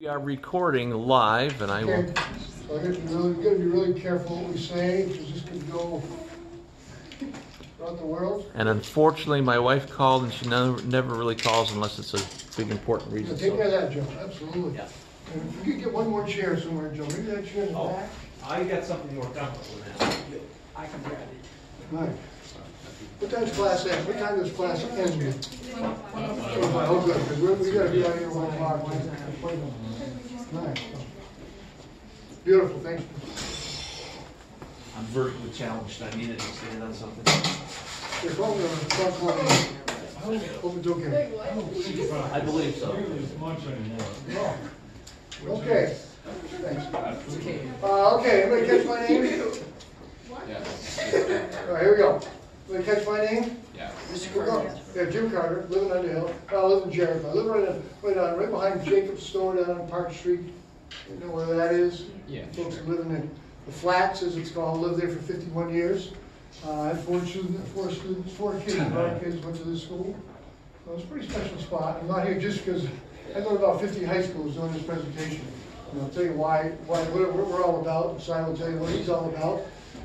We are recording live, and I will. Okay, so I gotta be really, gotta be really careful what we say, because this could go throughout the world. And unfortunately, my wife called, and she never, never really calls unless it's a big important Yeah, reason. Take care of that, Joe, absolutely. Yeah. And if you could get one more chair somewhere, Joe, maybe that chair in the Oh. back. I got something more comfortable now. I can grab it. Right. What time's class end? What time does class end? Oh, good, because we, we gotta be out here at one o'clock. Nice. Beautiful, thank you. I'm vertically challenged, I needed to stand on something. Your phone, uh, phone call. Hope it's okay. I believe so. Okay. Thanks. Uh, okay, everybody catch my name? All right, here we go. Everybody catch my name? Yeah. We're going- Yeah, Jim Carter, living on the hill. I live in Jericho. I live right on, right on, right behind Jacob's store down on Park Street. You know where that is? Yeah, Folks sure. who live in the, the flats, as it's called, lived there for fifty-one years. Uh, I had four students, four students, four kids, five kids went to this school. So it's a pretty special spot. I'm not here just because I go to about fifty high schools doing this presentation. And I'll tell you why, why, what what we're all about, Si will tell you what he's all about.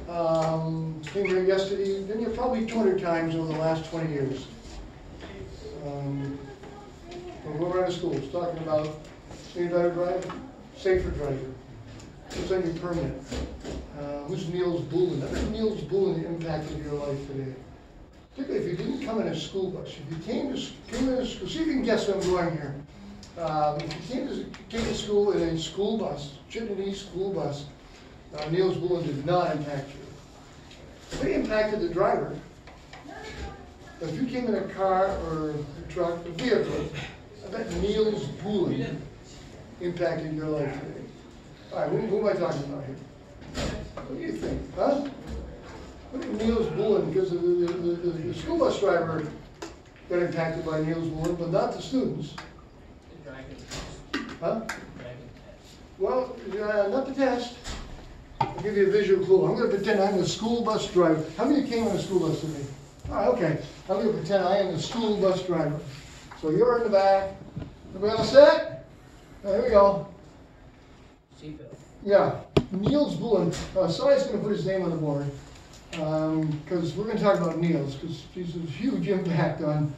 Um, came here yesterday, been here probably two hundred times over the last twenty years. Um, we're around schools, talking about safe driver driver, safer driver, what's on your permit? Uh, who's Nils Bohlin? How did Nils Bohlin impacted your life today? Particularly if you didn't come in a school bus, if you came to, came in a school, see if you can guess where I'm going here. Um, if you came to, came to school in a school bus, Chittenden East school bus, uh, Nils Bohlin did not impact you. They impacted the driver. If you came in a car or a truck, a vehicle, I bet Nils Bohlin impacted your life today. All right, who, who am I talking about here? What do you think, huh? What at Nils Bohlin, because the, the, the, the school bus driver got impacted by Nils Bohlin, but not the students. Huh? Well, uh, not the test. I'll give you a visual clue. I'm gonna pretend I'm the school bus driver. How many came on a school bus today? All right, okay. I'm gonna pretend I am the school bus driver. So you're in the back. Everybody all set? There we go. Yeah, Nils Bohlin, uh, Sai's gonna put his name on the board, um, because we're gonna talk about Nils, because he's a huge impact on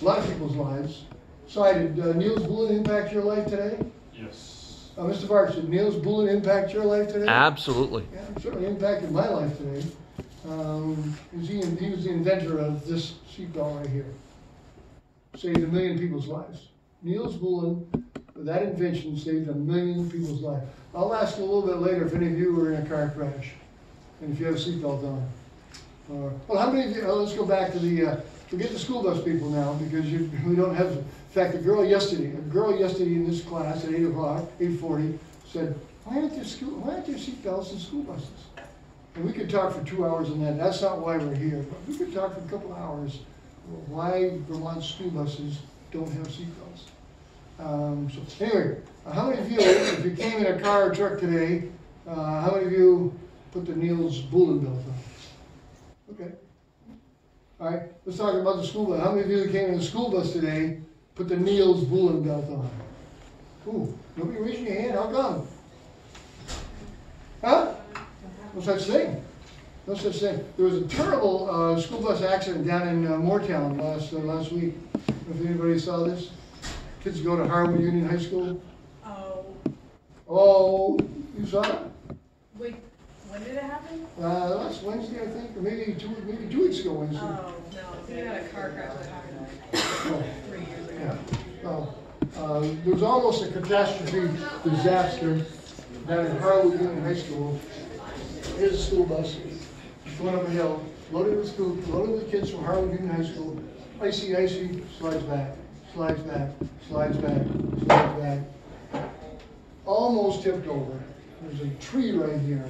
a lot of people's lives. Sai, did uh, Nils Bohlin impact your life today? Yes. Uh, Mr. Parks, did Nils Bohlin impact your life today? absolutely. Yeah, it certainly impacted my life today. Um, he, he was the inventor of this seatbelt right here. Saved a million people's lives. Nils Bohlin, with that invention, saved a million people's lives. I'll ask you a little bit later if any of you were in a car crash, and if you have a seatbelt on. Uh, well, how many of you, oh, let's go back to the, uh, forget the school bus people now, because you, we don't have, in fact, a girl yesterday, a girl yesterday in this class at eight o'clock, eight forty, said, why aren't there school, why aren't there in school buses? And we could talk for two hours on that, that's not why we're here, but we could talk for a couple hours, why Vermont school buses don't have seatbelts. Um, so anyway, uh, how many of you, if you came in a car or truck today, uh, how many of you put the Nils Bohlin belt on? Okay. All right, let's talk about the school bus. How many of you came in the school bus today put the Nils Bohlin belt on? Ooh, nobody raising your hand, how come? Huh? No such thing. No such thing. There was a terrible uh, school bus accident down in uh, Moretown last uh, last week. If anybody saw this, kids go to Harwood Union High School. Oh, Oh, you saw it? wait, when did it happen? Uh, last Wednesday, I think, or maybe two maybe two weeks ago Wednesday. Oh, no, I had a car crash that happened yeah. Well, uh, there was almost a catastrophe disaster down in Harwood Union High School. Here's a school bus going up a hill, loaded with school, loaded with kids from Harwood Union High School. Icy, icy, slides back, slides back, slides back, slides back. Almost tipped over. There's a tree right here.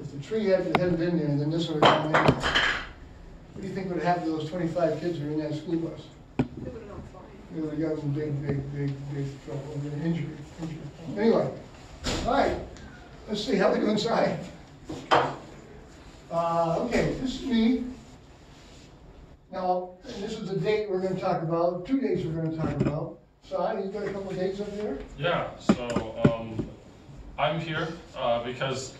If the tree had hadn't been there, then this would have gone in. What do you think would have happened to those twenty-five kids who were in that school bus? Have gone. They have gotten big, big, big, big trouble, and injury, injury. Anyway, all right, let's see, how we do inside? Uh, okay, this is me. Now, this is the date we're gonna talk about, two dates we're gonna talk about. Si, you got a couple of dates up there? Yeah, so um, I'm here uh, because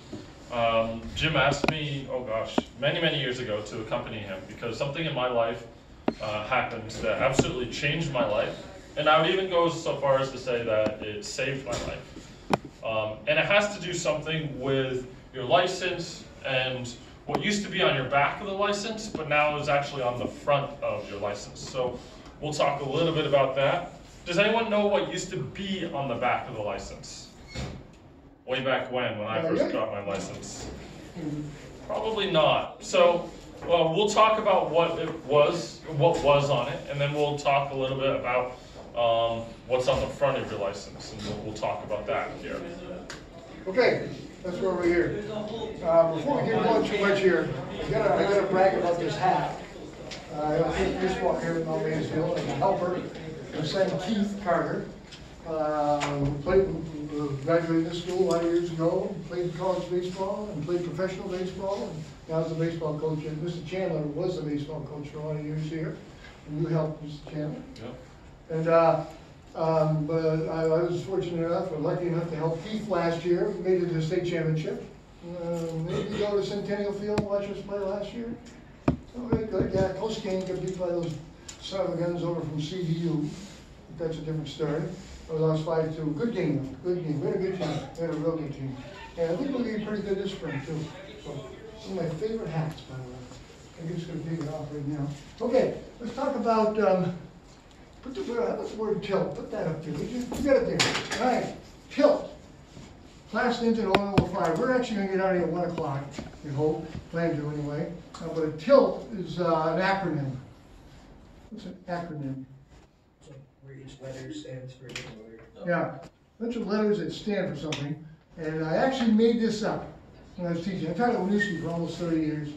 um, Jim asked me, oh gosh, many, many years ago to accompany him because something in my life uh, happened that absolutely changed my life. And I would even go so far as to say that it saved my life. Um, and it has to do something with your license and what used to be on your back of the license, but now is actually on the front of your license. So we'll talk a little bit about that. Does anyone know what used to be on the back of the license? Way back when, when I first got my license? Probably not. So, well, we'll talk about what it was, what was on it, and then we'll talk a little bit about um, what's on the front of your license, and we'll, we'll talk about that here. Okay, that's where we're here. Uh, before we get going too much here, I gotta, I gotta brag about this hat. Uh, I have a baseball here at Mount Mansfield, and a helper, my son Keith Carter. Uh, who played, uh, graduated this school a lot of years ago, played college baseball and played professional baseball. and Now he's a baseball coach, and Mr. Chandler was a baseball coach for a lot of years here. And you helped Mr. Chandler. And, uh, um, but I, I was fortunate enough, or lucky enough to help Keith last year, We made it to the state championship. Uh, maybe go to Centennial Field and watch us play last year. Oh, very good, yeah, close game, got beat by those son of guns over from CVU. But That's a different story. I lost five two, good game, good game, we had a good team, we had a real good team. And I think we'll be pretty good this spring too. So, one of my favorite hats, by the way. I'm just gonna take it off right now. Okay, let's talk about, um, Put the, how about the word tilt, put that up there, you? Got it there, all right, tilt. Class ends at eleven oh five, we're actually gonna get out of here at one o'clock, we hope, plan to anyway. Uh, but a tilt is, uh, an acronym. What's an acronym? Letter stands for a. Yeah, bunch of letters that stand for something, and I actually made this up when I was teaching. I taught at Winooski for almost thirty years,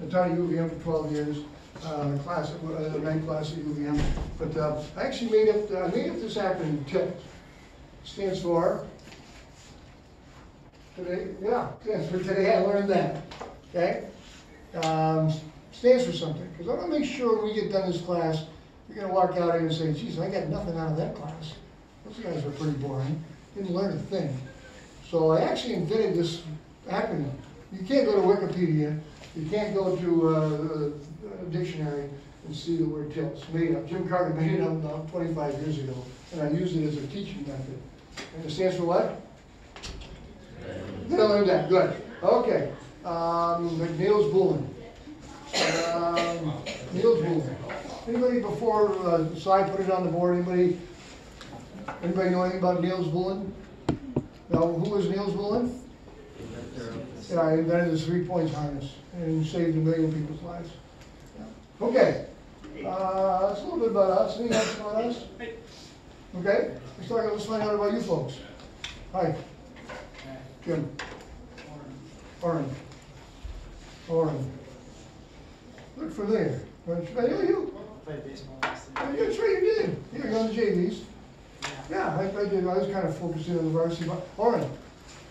I taught at UVM for twelve years, uh, class, uh, night class at UVM. But, uh, I actually made up, I made up this acronym, TILT. Stands for, today, yeah, stands for today I learned that, okay? Um, stands for something, because I wanna make sure when we get done this class, you're gonna walk out here and say, geez, I got nothing out of that class. Those guys were pretty boring, didn't learn a thing. So I actually invented this acronym. You can't go to Wikipedia, you can't go to uh, a dictionary and see the word tilt. It's made up. Jim Carter made it up about twenty-five years ago, and I used it as a teaching method. And it stands for what? They learned that, good. Okay, um, McNeil's Bohlin. Um, Bohlin. Anybody before, uh, Si put it on the board, anybody, anybody know anything about Nils Bohlin? No, who was Nils Bohlin? Yeah, he invented the three point harness and saved a million people's lives. Yeah. Okay, uh, that's a little bit about us, anything else about us? Okay, let's talk, let's find out about you folks. Hi. Jim. Oren. Oren. Look familiar. Oh, you, Played baseball last year. you, that's right, you did. You were on the JVs. Yeah, I, I did, I was kind of focusing on the varsity, but, all right.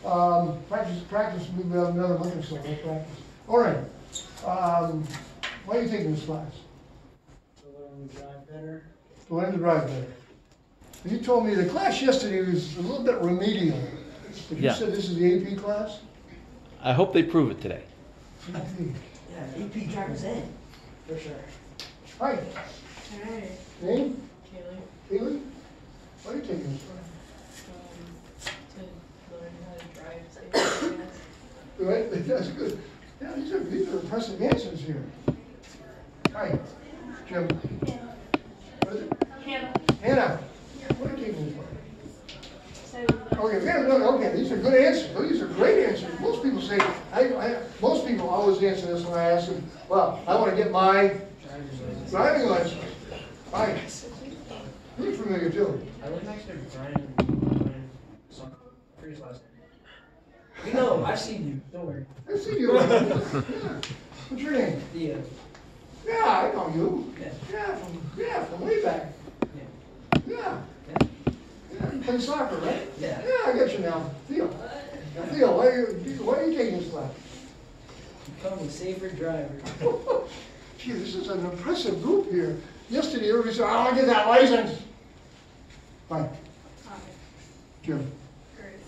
um, practice, practice, we have another liquor store, let's practice. Oren, um, why are you taking this class? To learn to drive better. To learn to drive better. You told me the class yesterday was a little bit remedial, but you Yeah. said this is the AP class? I hope they prove it today. Yeah, AP driver's ed. For sure. Hi, Hey, name, Kaylee, Haley? Why are you taking this class? um, to learn how to drive safely, Right, that's good. Yeah, these are, these are impressive answers here. Hi, Jim. What is it? Hannah. Hannah, what are you taking this for? So, Okay, yeah, no, okay, these are good answers, these are great answers. Most people say, I, I, most people always answer this when I ask them, well, I wanna get my Driver's ed. Driving license. Hi. You're familiar too. I live next to Brian, Brian, some, last name. We know I've seen you, don't worry. I see you. Yeah. What's your name? The, uh, Yeah, I know you. yeah, Yeah, from, yeah, from way back. yeah, Yeah. yeah, Yeah, you play soccer, right? yeah. Yeah, I get you now. Theo. Now, Theo, why are you, why are you taking this class? Become a safer driver. Gee, this is an impressive group here. Yesterday, everybody said, I want to get that license. Hi, Jim. Grace.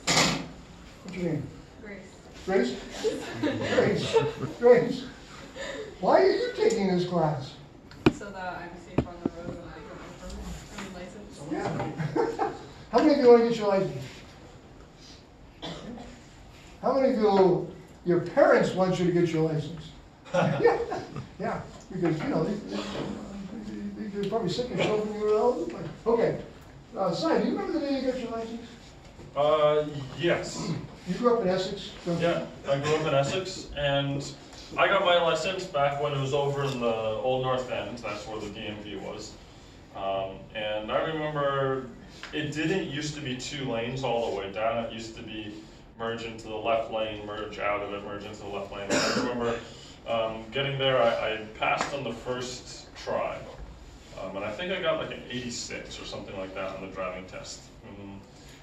What's your name? Grace. Grace? Grace, Grace. Why are you taking this class? So that I'm safe on the road when I get my permit, I mean license. Oh, yeah. How many of you want to get your license? How many of you, your parents want you to get your license? Yeah, yeah, because, you know, they- they- they're probably sick of children you old. Okay, uh, Si, do you remember the day you got your license? Uh, yes. You grew up in Essex? don't you? Yeah, I grew up in Essex, and I got my license back when it was over in the Old North End. That's where the DMV was. Um, and I remember it didn't used to be two lanes all the way down. It used to be merge into the left lane, merge out of it, merge into the left lane. I remember um, getting there. I, I passed on the first try, um, and I think I got like an 86 or something like that on the driving test. Mhm.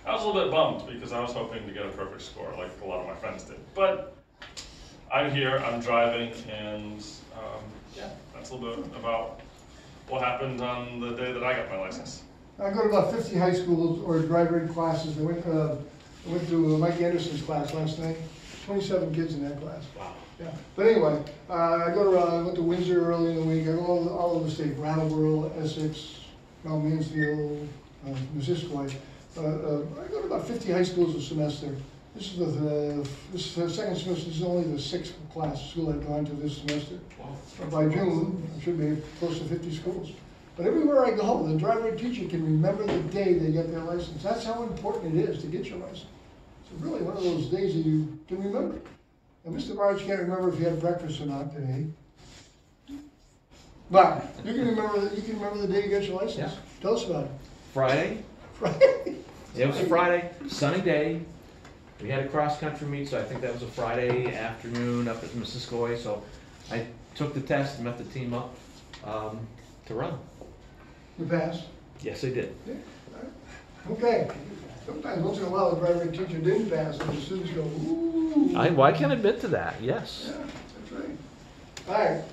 I was a little bit bummed because I was hoping to get a perfect score like a lot of my friends did. But I'm here, I'm driving, and um, yeah, that's a little bit about what happened on the day that I got my license. I go to about fifty high schools or driver ed classes. I went, uh, I went to Mike Anderson's class last night, twenty-seven kids in that class. Wow. Yeah, but anyway, uh, I go to, uh, I went to Windsor early in the week, I go all, all over the state, Brattleboro, Essex, Mount Mansfield, uh, Missisquoi. Uh, uh, I go to about fifty high schools a semester. This is the, the, this is the second semester, this is only the sixth class school I've gone to this semester. Wow. By June, it should be close to fifty schools. But everywhere I go, the driver teacher can remember the day they get their license. That's how important it is to get your license. It's really one of those days that you can remember. And Mr. Barch can't remember if he had breakfast or not today. But you can remember, that. you can remember the day you got your license. Yeah. Tell us about it. Friday, Friday. it was a Friday, sunny day. We had a cross-country meet, so I think that was a Friday afternoon up at Missisquoi. So I took the test and met the team up um, to run. You passed. Yes, I did. Okay. Sometimes, once in a while, the driver and teacher didn't pass, and the students go, ooh. I, well, I can admit to that, yes. Yeah, that's right. All right.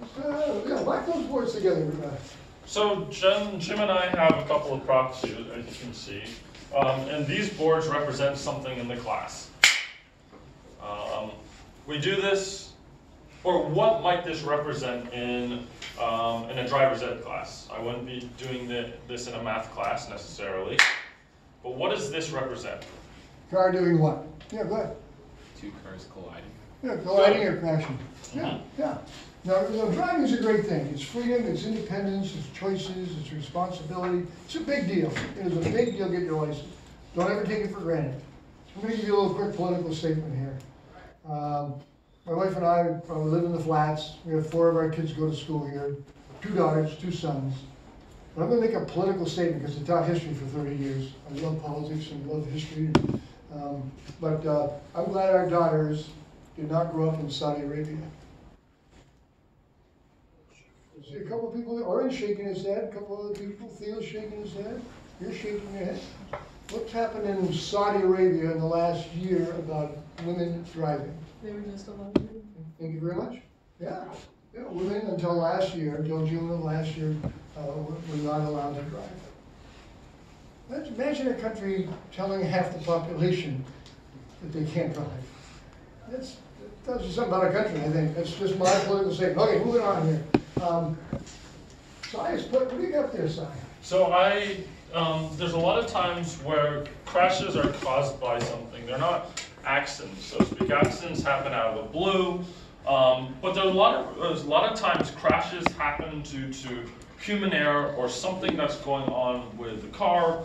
Let's, uh, yeah, lock those boards together. uh, So Jim, Jim and I have a couple of props here, as you can see. Um, and these boards represent something in the class. Um, we do this, or what might this represent in, um, in a driver's ed class? I wouldn't be doing the, this in a math class necessarily, but what does this represent? Car doing what? Yeah, go ahead. two cars colliding. Yeah, colliding or crashing. Yeah, yeah. Now, you know, driving is a great thing. It's freedom, it's independence, it's choices, it's responsibility. It's a big deal. It is a big deal getting your license. Don't ever take it for granted. I'm gonna give you a little quick political statement here. Um, My wife and I uh, live in the flats. We have four of our kids go to school here, two daughters, two sons. But I'm gonna make a political statement because I taught history for thirty years. I love politics and love history. Um, But uh, I'm glad our daughters did not grow up in Saudi Arabia. See a couple of people, Oren's shaking his head, a couple other people, Theo's shaking his head, you're shaking your head. What's happened in Saudi Arabia in the last year about women driving? They were just allowed. Thank you very much. Yeah, women until last year, until June of last year, uh, were not allowed to drive. Imagine a country telling half the population that they can't drive. That's, that tells you something about a country, I think. That's just my political statement. Okay, moving on here. Um, Si, what, what do you got there, Si? So I, um, there's a lot of times where crashes are caused by something. They're not accidents, so to speak. Accidents happen out of the blue. Um, but there's a lot of there's a lot of times crashes happen due to human error or something that's going on with the car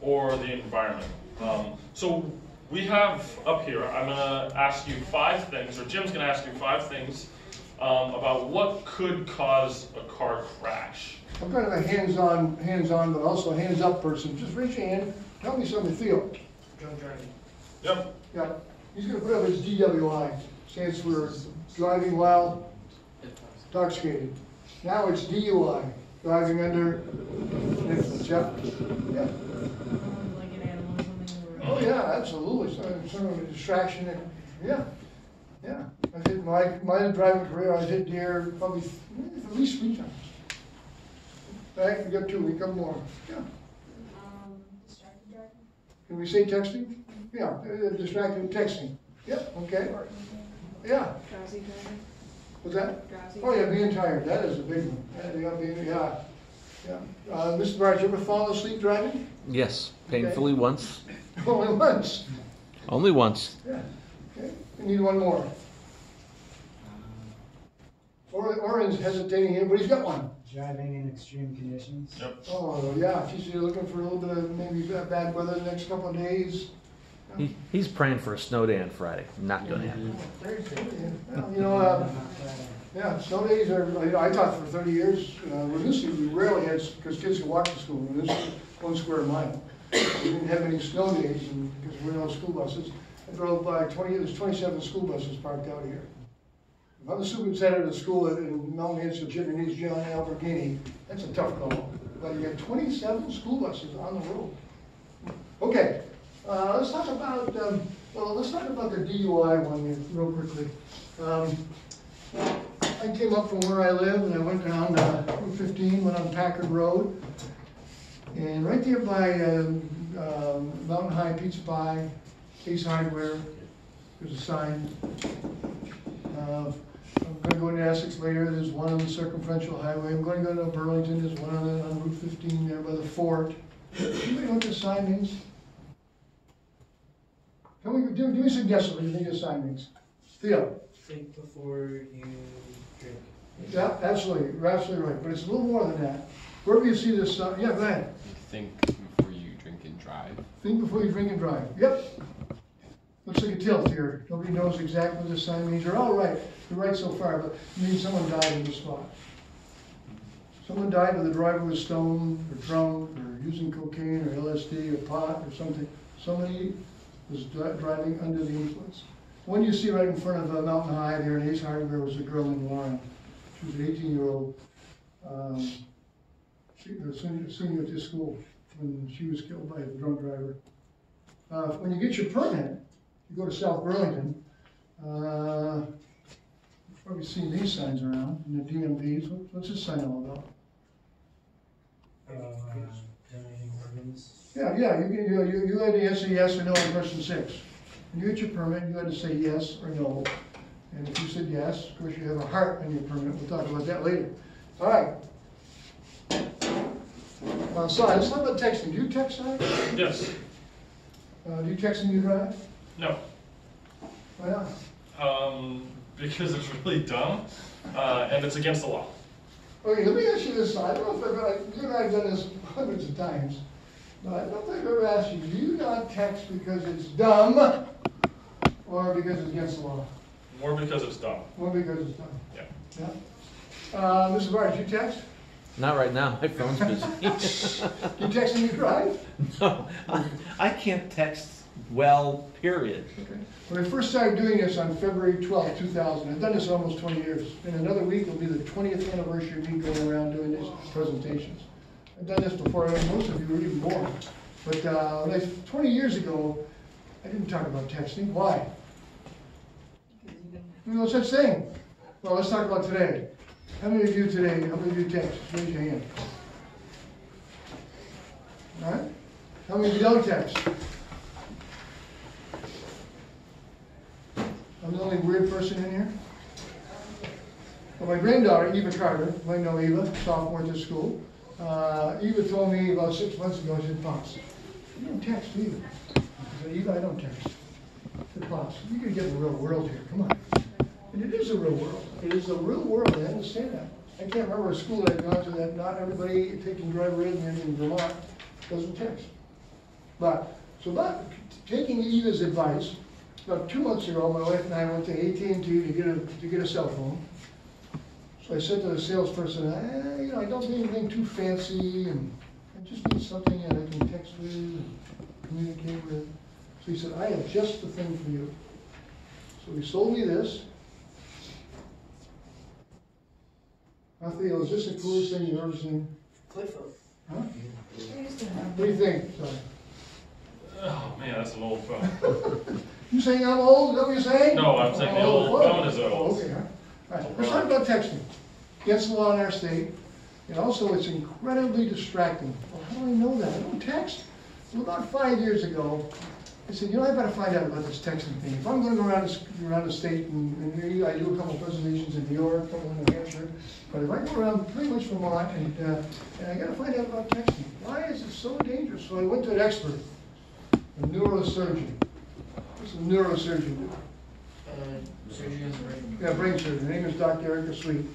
or the environment. Um, so we have up here. I'm gonna ask you five things, or Jim's gonna ask you five things um, about what could cause a car crash. I'm kind of a hands-on, hands-on, but also a hands-up person. Just raise your hand, tell me something, Theo. Drunk driving. Yep. Yeah, he's gonna put up his DWI, stands for driving while intoxicated. Now it's DUI, driving under influence, yeah? Yeah. Like an animal or something. Oh, yeah, absolutely, some, some of a distraction, and- yeah, yeah. I did my, my driving career, I hit deer probably at least three times. Back, we got two, we got more, yeah. Um, Can we say texting? Yeah, uh, distracted texting. Yep, okay, yeah, Drowsy driving, was that? drowsy. Oh, yeah, being tired, that is a big one. Yeah, yeah, being, yeah, yeah. Uh, Mr. Barnes, you ever fallen asleep driving? Yes, painfully once. Only once. Only once. Yeah, okay, we need one more. Or, Orin's hesitating here, but he's got one. Driving in extreme conditions. Yep. Oh, yeah, geez, you're looking for a little bit of maybe bad weather the next couple of days. He, he's praying for a snow day on Friday. Not gonna happen. Well, You know, uh, yeah, snow days are, you know, I taught for thirty years, uh, Winooski, we rarely had, because kids could walk to school, Winooski, one square mile. We didn't have any snow days, and, because we were no school buses. I drove by twenty, there's twenty-seven school buses parked out here. If I'm the superintendent of the school in- in Mount Mansfield, Jimmy needs John Alberghini, that's a tough call. But you got twenty-seven school buses on the road. Okay, uh, let's talk about, um, well, let's talk about the DUI one real quickly. Um, I came up from where I live and I went down, uh, Route fifteen, went on Packard Road. And right there by, um, um, Mountain High Pizza Pie, Ace Hardware, there's a sign. Uh, I'm gonna go into Essex later, there's one on the circumferential highway, I'm gonna go to Burlington, there's one on, the- on Route fifteen there by the fort. Anybody know what this sign means? Can we, do, give me some guesses what you think this sign? Theo? Think before you drink. Yeah, absolutely, you're absolutely right, but it's a little more than that. Wherever you see this sign, yeah, go ahead, Think before you drink and drive. think before you drink and drive, yep. Looks like a tilt here, nobody knows exactly what this sign means, you're all right, you're right so far, but it means someone died in the spot. Someone died when the driver was stoned, or drunk, or using cocaine, or LSD, or pot, or something. Somebody was dri- driving under the influence. One you see right in front of uh, Mountain High there in Ace Hardware was a girl named Lauren. She was an eighteen-year-old, um, she was senior, senior at this school when she was killed by a drunk driver. Uh, when you get your permit, you go to South Burlington, uh, you've probably seen these signs around, in the DMVs, What- what's this sign all about? Uh. Yeah, yeah, you, you, you, you had to answer yes or no on question six. When you get your permit, you had to say yes or no. And if you said yes, of course, you have a heart on your permit, we'll talk about that later. All right. Uh, Si, let's talk about texting. Do you text? Yes. Uh, do you text when you drive? No. Why not? Um, because it's really dumb, uh, and it's against the law. Okay, let me ask you this. I don't know if I've, you and I have done this hundreds of times, but I don't think I've ever asked you, do you not text because it's dumb or because it's against the law? More because it's dumb. More because it's dumb? Yeah. Yeah. Uh, Mrs. Barnes, you text? Not right now. My phone's busy. You text when you drive? no, I, I can't text well. Period. Okay. When I first started doing this on February twelfth, two thousand, I've done this almost twenty years. In another week, it'll be the twentieth anniversary of me going around doing these presentations. I've done this before, most of you were even more. But, uh, I, twenty years ago, I didn't talk about texting. Why? No such thing. Well, let's talk about today. How many of you today, how many of you text? Raise your hand. All right? How many of you don't text? I'm the only weird person in here? Well, my granddaughter, Eva Carter, I know Eva, sophomore at this school. Uh, Eva told me about six months ago, she said, Pops, you don't text, you? I said, Eva, I don't text. Said, Pops, you gotta get in the real world here, come on. And it is a real world. It is a real world, I understand that. I can't remember a school I've gone to that not everybody taking driver in in Vermont doesn't text. But, so about taking Eva's advice, about two months ago, my wife and I went to AT&T to get a, to get a cell phone. So I said to the salesperson, eh, you know, I don't need anything too fancy, and I just need something that I can text with and communicate with. So he said, I have just the thing for you. So he sold me this. Raphael, is this the coolest thing you've ever seen? Cliff. Huh? I used to have What do you think? Sorry. Oh man, that's an old phone. You saying I'm old, is that what you're saying? No, I'm saying the Oh, old oh, phone is old. Okay, all right. All right, let's talk about texting. Against the law in our state, and also it's incredibly distracting. Well, how do I know that? I don't text. Well, about five years ago, I said, you know, I better find out about this texting thing. If I'm gonna go around, around the state, and, and I do a couple of presentations in New York, a couple in New Hampshire, but if I go around pretty much Vermont, and, uh, and I gotta find out about texting, why is it so dangerous? So I went to an expert, a neurosurgeon. What's a neurosurgeon do? Uh, surgery on the brain. Yeah, brain surgeon. Her name is Dr. Erica Sweet.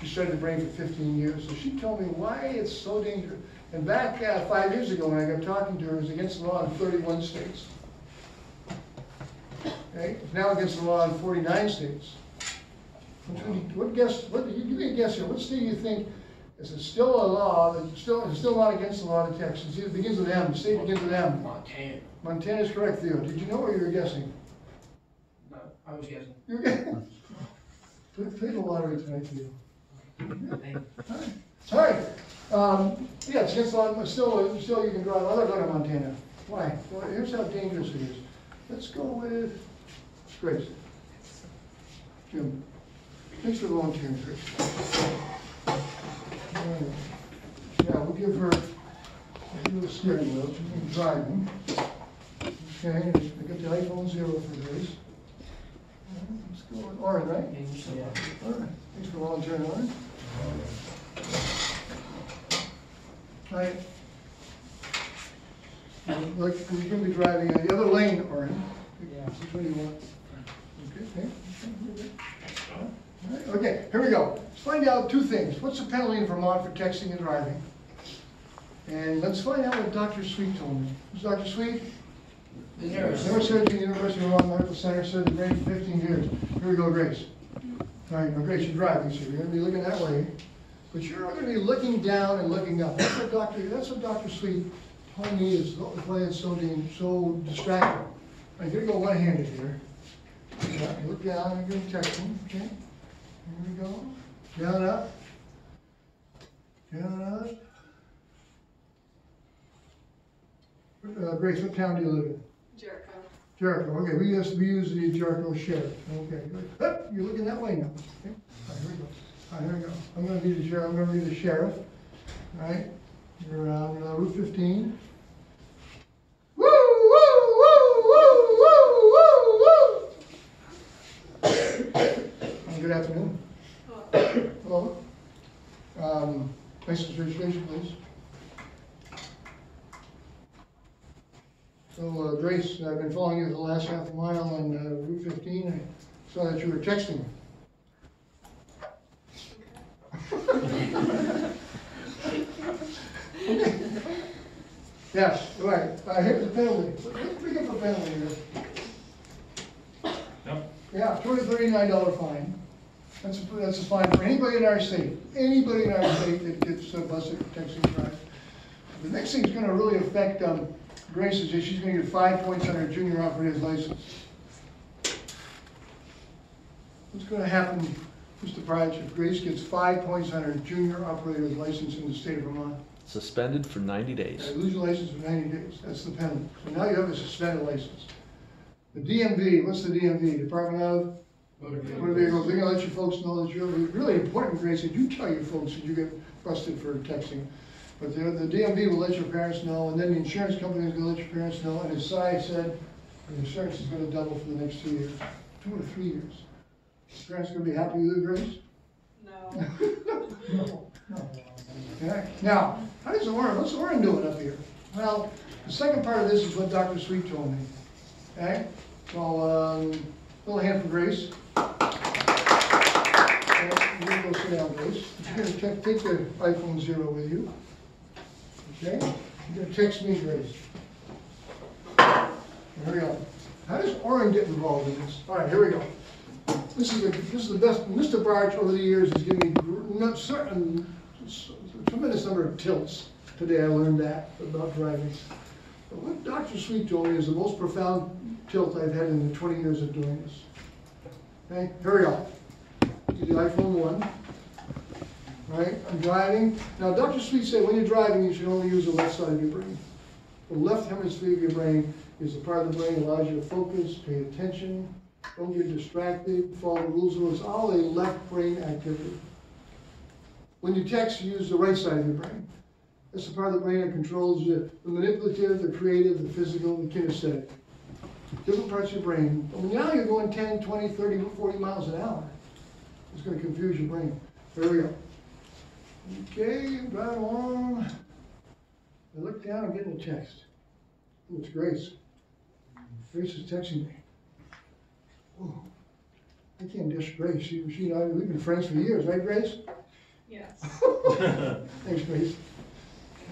She studied the brain for 15 years. So she told me why it's so dangerous. And back uh, five years ago, when I got talking to her, it was against the law in 31 states. Okay, it's now against the law in 49 states. You- What guess, what, you give me a guess here. What state do you think, is it still a law, that still, it's still not against the law to Texas. Either begins with M, the state begins with M. Montana. Montana is correct, Theo. Did you know or you were guessing? No, I was guessing. You're guessing. Play the lottery tonight, Theo. All right, um, yeah, it's against the law, but still, still you can drive, other than Montana. Why? Well, here's how dangerous it is. Let's go with Grace. Jim, thanks for volunteering, Grace. Right. Yeah, we'll give her, we'll give steering wheel, she can drive them. Okay, I got the iPhone zero for Grace. Right, Let's go with Orin, right? yeah. All right, thanks for volunteering, Orin. Right. Look, you're gonna be driving on the other lane, Orin. Yeah. Which one you want? Okay, okay, okay, okay. All right, Okay, here we go. Let's find out two things. What's the penalty in Vermont for texting and driving? And let's find out what Dr. Sweet told me. Who's Dr. Sweet? The nurse. Neurosurgeon, University of Vermont Medical Center, said the brain for fifteen years. Here we go, Grace. Right, Grace, you're driving, so you're gonna be looking that way, but you're gonna be looking down and looking up. That's what Dr., that's what Dr. Sweet told me is why it's so so distracting. Right, here we go, one-handed here. Yeah, Look down, you're gonna text him, okay? Here we go. Down, up. Down, up. Uh, Grace, what town do you live in? Jericho. Jericho, okay, we use, we use the Jericho sheriff. Okay, good. Oh, you're looking that way now. Okay, all right, here we go. All right, here we go. I'm gonna be the sheriff, I'm gonna be the sheriff. All right, you're uh, on uh, Route 15. Been following you the last half mile on uh, Route 15. I saw that you were texting. me. Yes, right. Uh, Here's the penalty. Bring up the penalty here. Yep. Yeah, $239 fine. That's, a- that's a fine for anybody in our state. Anybody in our state that gets uh, busted for texting drive. The next thing's gonna really affect, um, Grace's, is she's gonna get five points on her junior operator's license. What's gonna happen, Mr. Pryor, if Grace gets five points on her junior operator's license in the state of Vermont? Suspended for 90 Uh, days. Lose your license for ninety days, that's the penalty. So now you have a suspended license. The DMV, what's the DMV, Department of? Motor vehicles, they're gonna let you folks know that you're, really important, Grace, that you tell your folks that you get busted for texting. But the, the DMV will let your parents know, and then the insurance company is gonna let your parents know, and as Si said, the insurance is gonna double for the next two years, two or three years. Your Parents gonna be happy with you, Grace? No. No. Okay, now, how does Orin, what's Orin doing up here? Well, the second part of this is what Dr. Sweet told me, okay? So, um, little hand for Grace. Okay, You go sit down, Grace. You're gonna take, take the iPhone zero with you. Okay? Gonna text me, Grace. Here we go. How does Orin get involved in this? All right, here we go. This is the, this is the best, Mr. Barch over the years has given me not certain, tremendous number of tilts. Today I learned that about driving. But what Dr. Sweet told me is the most profound tilt I've had in the twenty years of doing this. Okay, here we go. The iPhone one. Right, I'm driving. Now, Dr. Sweet said when you're driving, you should only use the left side of your brain. The left hemisphere of your brain is the part of the brain that allows you to focus, pay attention, don't get distracted, follow the rules. It's all a left brain activity. When you text, you use the right side of your brain. That's the part of the brain that controls the the manipulative, the creative, the physical, the kinesthetic. Different parts of your brain. But now you're going 10, 20, 30, 40 miles an hour. It's gonna confuse your brain. There we go. Okay, drive along. I look down, I'm getting a text. Oh, it's Grace. Grace is texting me. Oh, I can't dish Grace. She, she and I, we've been friends for years, right, Grace? Yes. Thanks, Grace.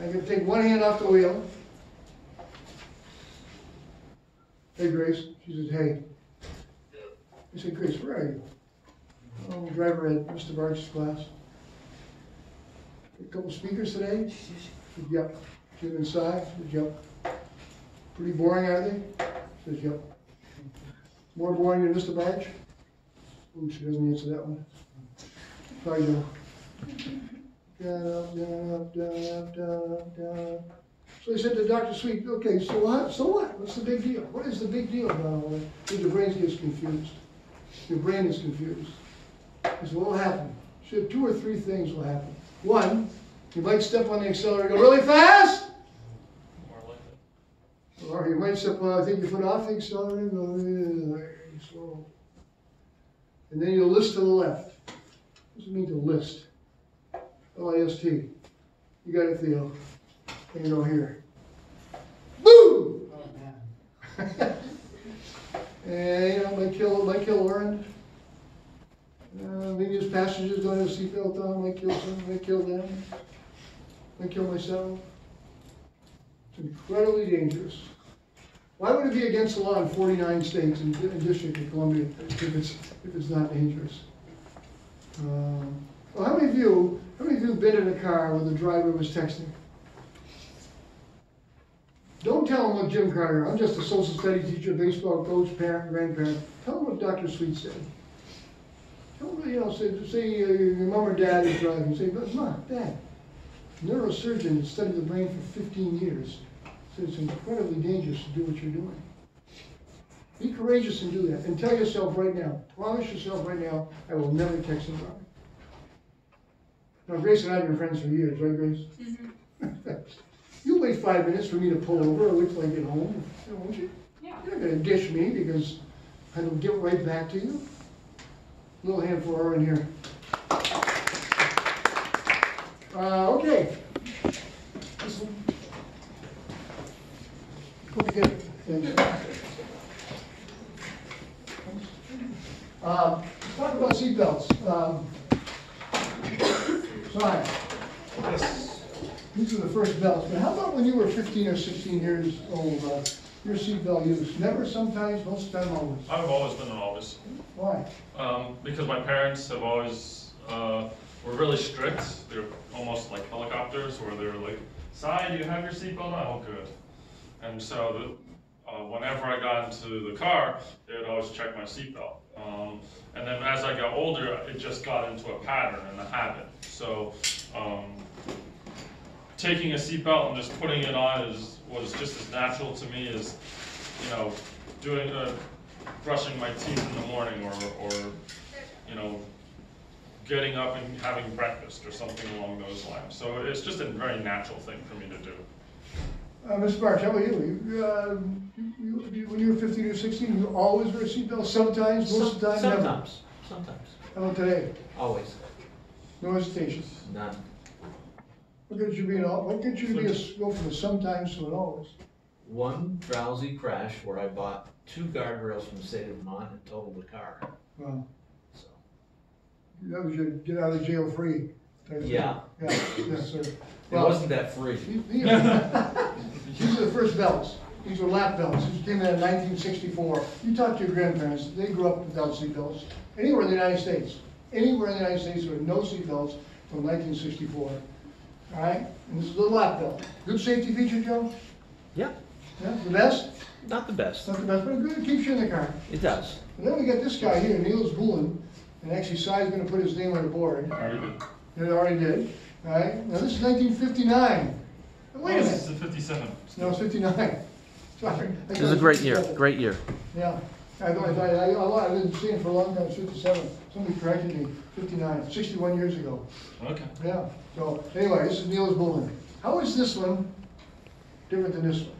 I'm gonna take one hand off the wheel. Hey, Grace. She says, hey. I said, Grace, where are you? Oh, driver at Mr. Barch's class. A couple speakers today? Yep. Jim and yep. Pretty boring, are they? Says, yep. More boring than Mr. Barch? Ooh, she doesn't answer that one. Down. up. So he said to Dr. Sweet, okay, so what, so what? What's the big deal? What is the big deal about all that? Because your brain gets confused. Your brain is confused. Said, what will happen? Two or three things will happen. One, you might step on the accelerator, go really fast, or you might step, uh, take your foot off the accelerator, and go slow. And then you'll list to the left. What does it mean to list? L-I-S-T. You got it, Theo. And you go here. Boom! Oh, man. And, you know, might kill, might kill Lauren. Uh, maybe his passengers don't have a seatbelt on, might kill some, might kill them. Might kill myself. It's incredibly dangerous. Why would it be against the law in forty-nine states and and District of Columbia if it's, if it's not dangerous? Um, Well, how many of you, how many of you have been in a car where the driver was texting? Don't tell them what Jim Carter, I'm just a social studies teacher, baseball coach, parent, grandparent. Tell them what Dr. Sweet said. Tell them, you know, say, say uh, your mom or dad is driving, say, but mom, dad, neurosurgeon that studied the brain for fifteen years, said it's incredibly dangerous to do what you're doing. Be courageous and do that, and tell yourself right now, promise yourself right now, I will never text drive. Now, Grace and I have been friends for years, right, Grace? Mm-hmm. You wait five minutes for me to pull over, or wait till I get home, you know, won't you? Yeah. You're not gonna dish me because I will get right back to you. A Little hand for her in here. Uh, okay. This one. Together. Um, let's talk about seatbelts. Um, Sorry. These are the first belts, but how about when you were fifteen or sixteen years old, uh, your seatbelt use? Never, sometimes, most of the time, always. I've always been an always. Why? Um, because my parents have always, uh, were really strict. They're almost like helicopters where they're like, Si, do you have your seatbelt on? Oh, good. And so the, uh, whenever I got into the car, they would always check my seatbelt. Um, and then as I got older, it just got into a pattern and a habit. So, um, taking a seatbelt and just putting it on is, was just as natural to me as, you know, doing, brushing my teeth in the morning or, or, you know, getting up and having breakfast or something along those lines. So it's just a very natural thing for me to do. Uh, Ms. March, how about you? You, uh, you, you, when you were fifteen or sixteen, you always wear a seatbelt, sometimes, most of the time, never? Sometimes, sometimes, How about today? always, No hesitation. none. What could you be an, al- what could you be a, s- go from a sometimes to an always? One drowsy crash where I bought two guardrails from the state of Vermont and totaled the car, Well, so. That was your get out of jail free. type thing. Yeah. Yeah, yes, sir. It Well, wasn't that free. These are the first belts. These were lap belts. These came in in nineteen sixty-four. You talk to your grandparents, they grew up without seat belts. Anywhere in the United States, anywhere in the United States, there were no seat belts from nineteen sixty-four. All right? And this is the lap belt. Good safety feature, Joe? Yeah, Yeah, the best? not the best. Not the best, but good, it keeps you in the car. It does. And then we got this guy here, Nils Bohlin, and actually Si's gonna put his name on the board. Very good. It already did, all right? Now, this is nineteen fifty-nine. Wait a Oh, minute. This is a fifty-seven. No, it's fifty-nine. Sorry. This is a great year, great year. Yeah, I, I, I, I, I didn't see it for a long time, it's fifty-seven, somebody corrected me, 59. 61 years ago. Okay. Yeah, so, anyway, this is Nils Bohlin. How is this one different than this one?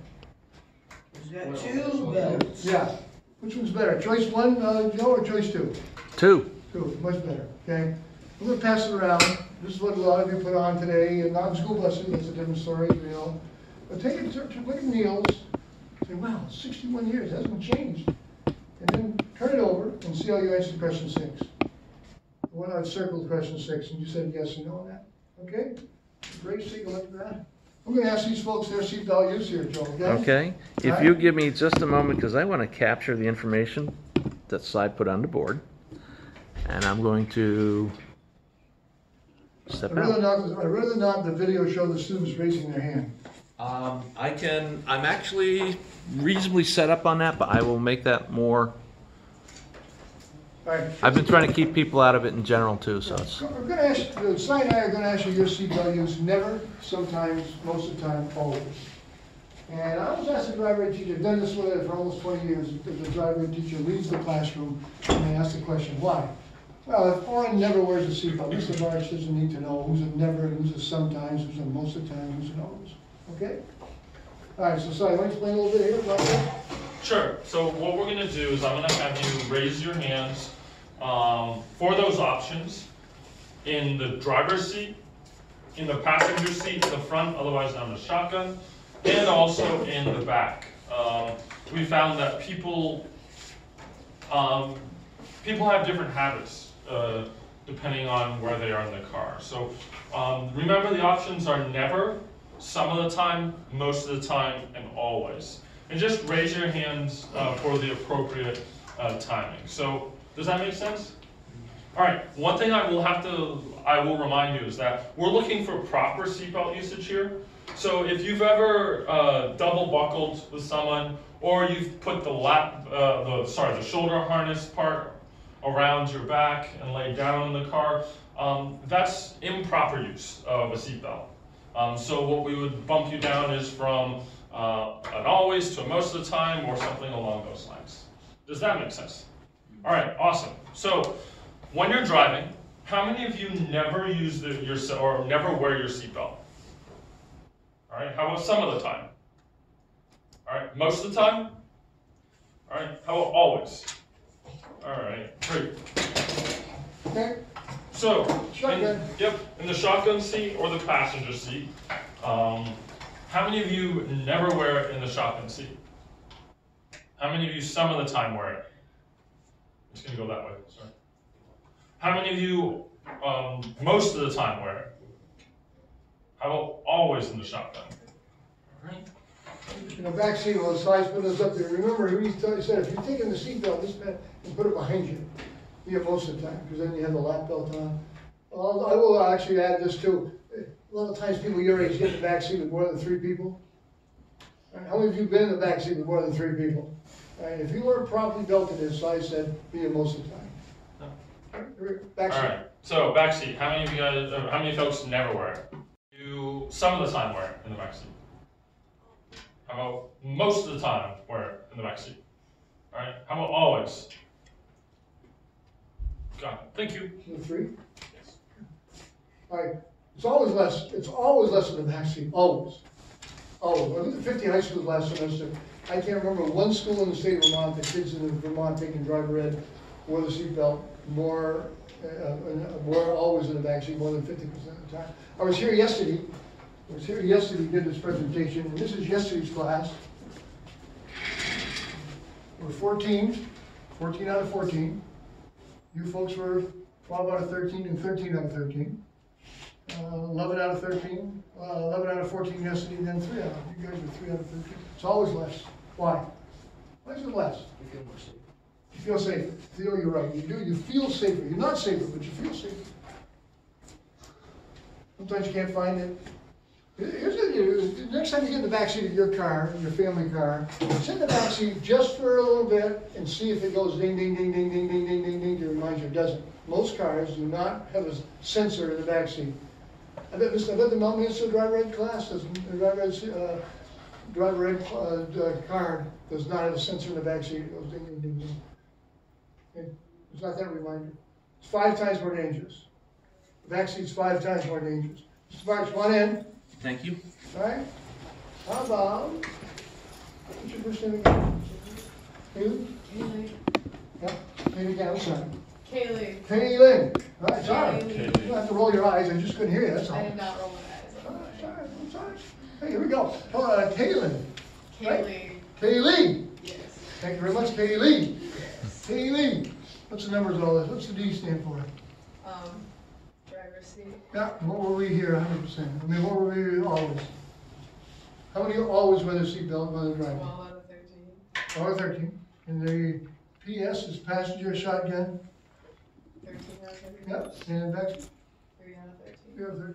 It's got two belts. Yeah, which one's better? Choice one, uh, Joe, or choice two? Two. Two, much better, okay? I'm gonna pass it around. This is what a lot of you put on today, and not school buses, that's a different story, you know. But take it to, to look at Nils, say, wow, sixty-one years, hasn't changed. And then turn it over and see how you answer question six. The One I've circled question six, and you said yes and no on that, okay? Great, take a look at that. I'm gonna ask these folks their seatbelt use here, Joe, okay? Okay, if you give me just a moment, because I want to capture the information that Cy put on the board. And I'm going to step I'd rather out. not, I'd rather not the video show the students raising their hand. Um, I can, I'm actually reasonably set up on that, but I will make that more, All right. I've been trying to keep people out of it in general too, so it's, So We're gonna ask, uh, Cy and I are gonna ask you your seatbelt use, never, sometimes, most of the time, always. And I was asked a driver ed teacher, done this with it for almost twenty years, if the driver ed teacher leaves the classroom, and they ask the question, why? Well, if Oren never wears a seatbelt, Mr. Barch doesn't need to know who's a never, who's a sometimes, who's a most of the time, who's an always, okay? All right, so Cy, want to explain a little bit here about that? Sure. So what we're gonna do is I'm gonna have you raise your hands um, for those options in the driver's seat, in the passenger seat the front, otherwise known as shotgun, and also in the back. Um, we found that people um, people have different habits uh, depending on where they are in the car. So um, remember, the options are never, some of the time, most of the time, and always. And just raise your hands uh, for the appropriate uh, timing. So does that make sense? All right. One thing I will have to, I will remind you is that we're looking for proper seatbelt usage here. So if you've ever uh, double buckled with someone, or you've put the lap, uh, the sorry, the shoulder harness part around your back and lay down in the car, um, that's improper use of a seatbelt. Um, so what we would bump you down is from uh, an always to a most of the time, or something along those lines. Does that make sense? All right, awesome. So when you're driving, how many of you never use the, your or never wear your seatbelt? All right, how about some of the time? All right, most of the time? All right, how about always? All right, great. Okay, So, in, Shotgun. yep, in the shotgun seat or the passenger seat, um, how many of you never wear it in the shotgun seat? How many of you some of the time wear it? I'm just gonna go that way, sorry. How many of you, um, most of the time wear it? How about always in the shotgun? Alright, in the back seat, the size put us up there, remember, he said, if you're taking the seatbelt, this man, and put it behind you. Yeah, most of the time, because then you have the lap belt on. I'll- I will actually add this too, a lot of times people your age get in the back seat with more than three people. Right, How many of you been in the back seat with more than three people? All right, if you weren't properly belted, as I said, be it most of the time. All right, Back seat. alright, so back seat, how many of you guys, uh, how many folks never wear it? You, some of the time wear it in the back seat. How about most of the time wear it in the back seat? Alright, how about always? Got it, thank you. Three? All right, it's always less, it's always less in the backseat, always. Always. I went to fifty high schools last semester. I can't remember one school in the state of Vermont, the kids in Vermont taking driver ed wore the seatbelt more, uh, uh, more always in the backseat, more than fifty percent of the time. I was here yesterday, I was here yesterday, did this presentation, and this is yesterday's class. We're 14, 14 out of fourteen. You folks were twelve out of thirteen and thirteen out of thirteen. Uh, eleven out of thirteen, uh, eleven out of fourteen yesterday, then three out. You guys are three out of thirteen. It's always less. Why? Why is it less? You feel more safe. You feel safer. Theo, you're right. You do. You feel safer. You're not safer, but you feel safer. Sometimes you can't find it. Here's next time you get in the backseat of your car, your family car, sit in the backseat just for a little bit and see if it goes ding, ding, ding, ding, ding, ding, ding, ding, ding to remind you. It doesn't. Most cars do not have a sensor in the backseat. I bet. I bet the Mount Mansfield driver ed class doesn't, the driver ed, uh, driver ed, uh, uh, car does not have a sensor in the backseat. It goes ding, ding, ding, ding. Okay? It's not that reminder. It's five times more dangerous. The backseat's five times more dangerous. Mr. Marks, one in. Thank you. All right? How about, what's your first name again? Haley? Kaylee. Yeah, Haley again, I'm sorry. Kaylee. Kaylee. All right, sorry. Kaylee. You don't have to roll your eyes, I just couldn't hear you, that's all. I did not roll my All eyes. right, sorry, I'm sorry. Hey, here we go. Uh, Kaylin. Kaylee. Kaylee. Yes. Thank you very much, Kaylee. Yes. Kaylee. What's the numbers of all this? What's the D stand for? Um, driver's seat. Yeah, what were we here, hundred percent? I mean, what were we always? How many always wear the seatbelt while they're driving? Twelve out of thirteen. Or thirteen. And the PS is passenger shotgun. Thirteen out of thirteen. Yep, and back, Three out of thirteen. yeah, thirteen.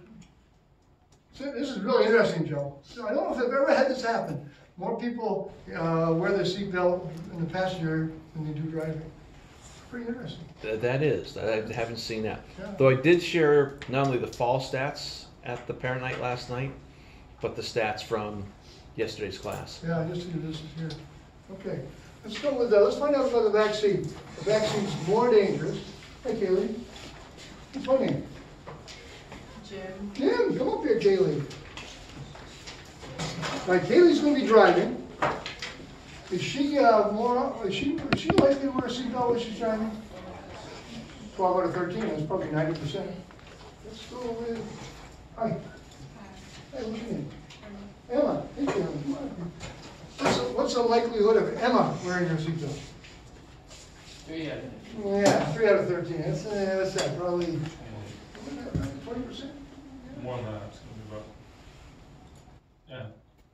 So this is really interesting, Joe. So I don't know if I've ever had this happen. More people, uh, wear their seatbelt in the passenger than they do driving. Pretty interesting. Th- That is, I haven't seen that. Yeah. Though I did share not only the fall stats at the parent night last night, but the stats from yesterday's class. Yeah, I just see this is here. Okay, let's go with, uh, let's find out about the vaccine. The vaccine's more dangerous. Hey, Kaylee. What's my name? Jim. Jim, come up here, Kaylee. All right, Kaylee's gonna be driving. Is she, uh, more, is she, is she likely to wear a seatbelt when she's driving? Twelve out of thirteen, that's probably ninety percent. Let's go with, hi. Hey, what's your name? Emma. Hey, Emma, come on. What's the, what's the likelihood of Emma wearing her seatbelt? Three out Yeah, three out of thirteen, that's, uh, that's that, probably twenty percent? More than that, it's gonna be about, yeah,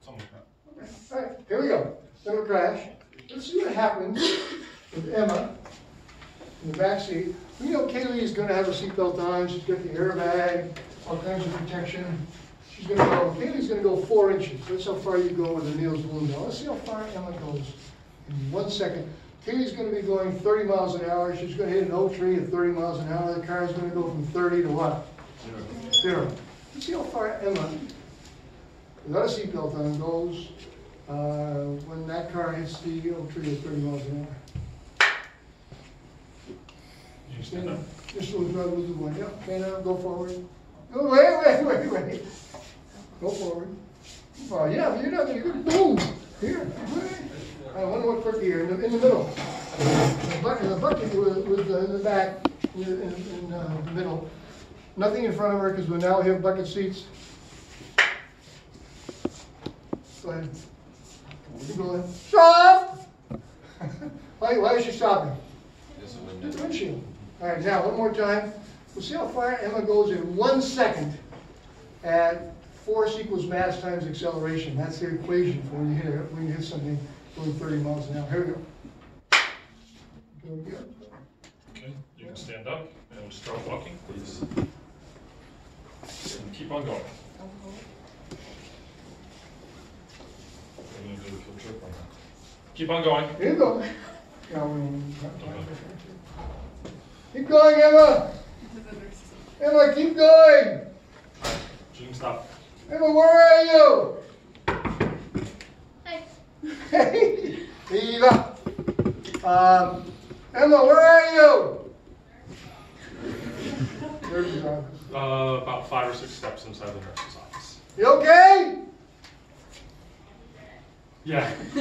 something like that. All right, here we go. We crash. Let's see what happens with Emma in the back seat. We know Kaylee is gonna have her seatbelt on, she's got the airbag, all kinds of protection. She's gonna go, Kaylee's gonna go four inches. That's how far you go with the Neil's balloon down. Let's see how far Emma goes in one second. Kaylee's gonna be going thirty miles an hour. She's gonna hit an oak tree at thirty miles an hour. The car's gonna go from thirty to what? Zero. Let's see how far Emma, without a seatbelt on, goes uh, when that car hits the oak tree at thirty miles an hour. You stand up. Just a little drive with the one, yeah, okay, now go forward. Go, wait, wait, wait, wait. Go forward. Oh, yeah, but you're not, you're gonna, boom, here. I wonder what quick here, in the, in the middle. The bucket, the bucket was, was in the back, in, in, in, uh, the middle. Nothing in front of her, because we now have bucket seats. Go ahead. Keep going. Stop! Why, why is she stopping? This Hit the windshield. All right, now, one more time. We'll see how far Emma goes in one second at force equals mass times acceleration. That's the equation for when you hit, when you hit something going thirty miles an hour. Here we go. Go again. Okay, you can stand up and start walking, please. And keep on going. We're gonna do a full trip on that. Keep on going. Here you go. Keep going, Emma. Emma, keep going. Jim, stop. Emma, where are you? Hi. Hey, Eva. Um, Emma, where are you? There's his office. Uh, about five or six steps inside the nurse's office. You okay? Yeah.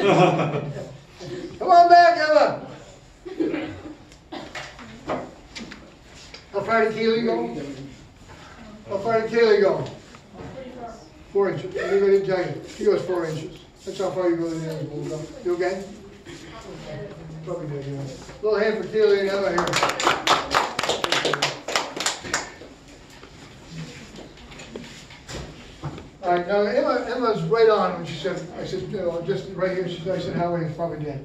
Come on back, Emma. How far did Keely go? How far did Keely go? Four inches. I didn't tell you. He goes four inches. That's how far you go in the other bull You okay? Probably did, yeah. Little hand for Keely and Emma here. Right, now Emma, Emma's right on when she said, I said, you know, just right here, she said, I said, Howie is probably dead.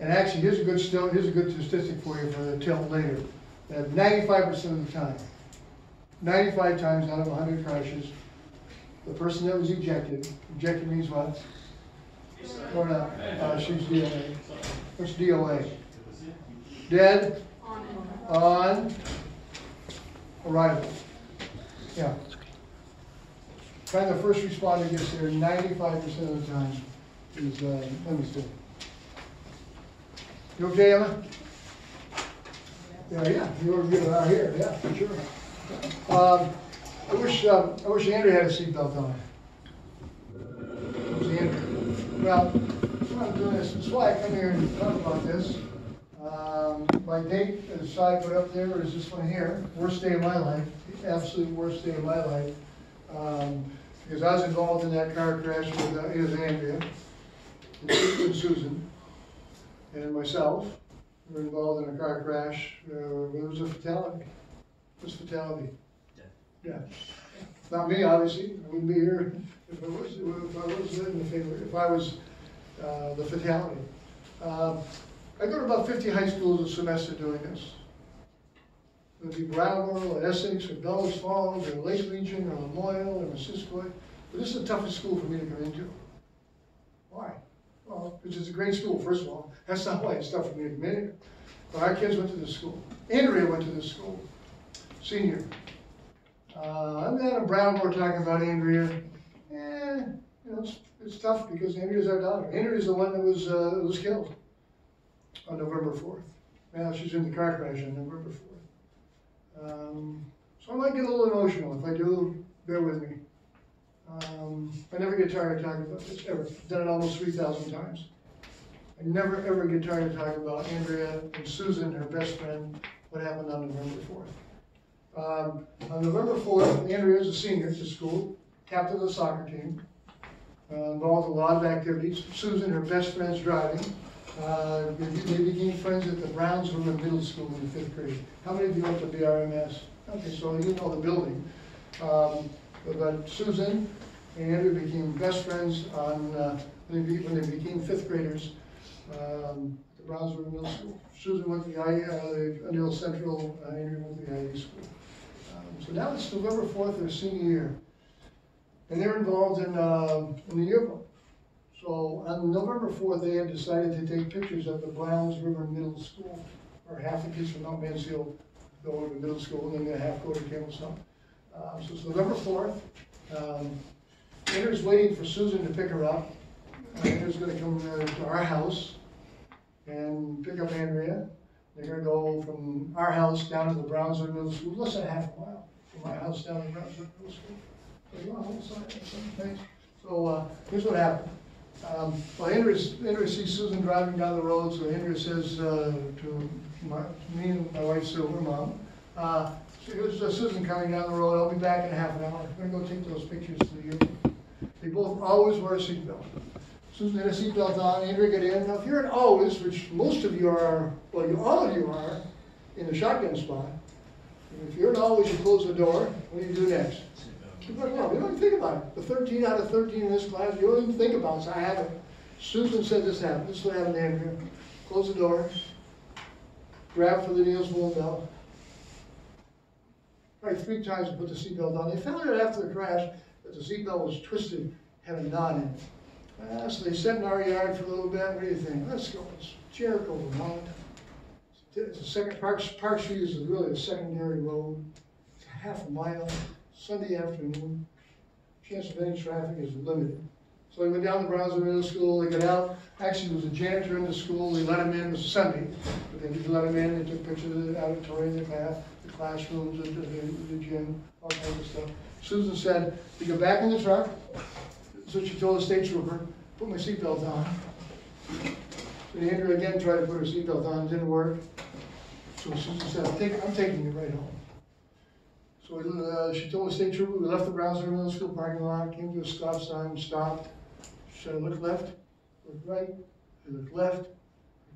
And actually, here's a good still, here's a good statistic for you for the tilt later. That ninety-five percent of the time, ninety-five times out of hundred crashes, the person that was ejected, ejected means what? Or not, uh, she's DOA. What's DOA? Dead on arrival. Yeah. Time the first responder gets there, ninety-five percent of the time is, uh, understood. You okay, Emma? Yeah, yeah, you were good out here, yeah, for sure. Um, I wish, um, I wish Andrea had a seatbelt on. Well, that's why I'm doing this, that's why I come here and talk about this. Um, my date, as Cy put up there, is this one here, worst day of my life, the absolute worst day of my life. Um, because I was involved in that car crash with, uh, it Andrea, and Susan, and myself. We were involved in a car crash, uh, it was a fatality, it was fatality. Yeah. Not me, obviously, I wouldn't be here if I was, if I was in the favor, if I was, uh, the fatality. Um, I go to about fifty high schools a semester doing this. Be Brattleboro, or Essex, or Bellows Falls, or Lake Region, or Lamoille, or Missisquoi, but this is the toughest school for me to come into. Why? Well, which is a great school, first of all, that's not why it's tough for me to come in. But our kids went to this school, Andrea went to this school, senior. Uh, I'm down in Brattleboro talking about Andrea, eh, you know, it's, it's tough because Andrea's our daughter. Andrea's the one that was, uh, was killed on November fourth. Now she's in the car crash on November fourth. Um, so I might get a little emotional. If I do, bear with me. Um, I never get tired of talking about this, ever. I've done it almost three thousand times. I never, ever get tired of talking about Andrea and Susan, her best friend, what happened on November fourth. Um, on November fourth, Andrea is a senior at the school, captain of the soccer team, uh, involved in a lot of activities. Susan, her best friend's driving. Uh, they became friends at the Browns River Middle School in the fifth grade. How many of you went to BRMS? Okay, so you know the building. Um, but- Susan and Andrea became best friends on, uh, when they, when they became fifth graders, um, at the Browns River Middle School. Susan went to the I, uh, Underhill Central, uh, Andrea went to the IU school. Um, So now it's November fourth, their senior year. And they're involved in, uh, in the yearbook. So on November fourth, they had decided to take pictures of the Browns River Middle School, or half the kids from Mount Mansfield go to middle school, and then the half go to Camels Hump. Uh, so it's November fourth. Um, Andrea's waiting for Susan to pick her up. Uh, Andrew's gonna come uh, to our house and pick up Andrea. They're gonna go from our house down to the Browns River Middle School, less than a half a mile from my house down to Browns River Middle School. So, you want some things. So, uh, here's what happened. Um, well, Andrea, Andrea sees Susan driving down the road, so Andrea says, uh, to my, me and my wife Sue, her mom, uh, here's uh, Susan coming down the road, I'll be back in half an hour, I'm gonna go take those pictures to you. They both always wear a seatbelt. Susan had a seatbelt on, Andrea got in, now if you're an always, which most of you are, well, you, all of you are, in the shotgun spot, if you're in always, you close the door, what do you do next? Know, you don't even think about it. The thirteen out of thirteen in this class, you don't even think about it, so I have it. Susan said this happened, this happened to Andrea. Close the door, grab for the Nils Bohlin belt. Probably three times and put the seatbelt on. They found out after the crash that the seatbelt was twisted, had a knot in it. Uh, so they sat in our yard for a little bit, what do you think? Let's go, it's Jericho, Vermont. It's a second, Park, Park Street is really a secondary road. It's a half mile, Sunday afternoon. Chance of any traffic is limited. So they went down to Browns River Middle School, they got out, actually, there was a janitor in the school, they let him in, it was Sunday, but they did let him in, they took pictures of the auditorium, the class, the classrooms, the, the, the gym, all kinds of stuff. Susan said, "We go back in the truck," so she told the state trooper, "Put my seatbelt on." So Andrea again tried to put her seatbelt on, it didn't work. So Susan said, I'm taking you right home. So uh, she told the state trooper, we left the Browns River Middle School parking lot, came to a stop sign, stopped. She said, look left, look right, I looked left,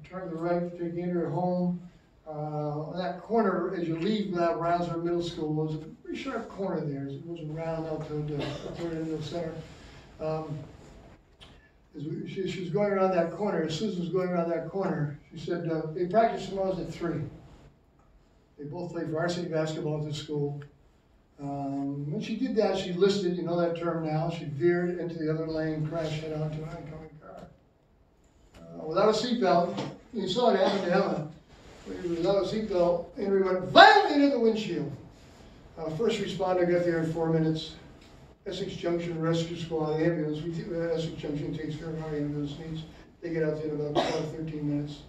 turn to the right, take Andrea home. Uh, that corner, as you leave uh, Browns River Middle School, there's a pretty sharp corner there, it goes around out to the, there into the center. Um, as we, she, she was going around that corner, as Susan was going around that corner, she said, uh, they practice tomorrow at three. They both played varsity basketball at the school. Um, when she did that, she listed, you know that term now, she veered into the other lane, crashed head onto an oncoming car. Uh, without a seatbelt, you saw it happen to Emma. Without a seatbelt, Henry went violently into the windshield. Uh, first responder got there in four minutes. Essex Junction Rescue Squad, ambulance, we, uh, Essex Junction takes care of our ambulance needs. They get out there in about 12, 13 minutes.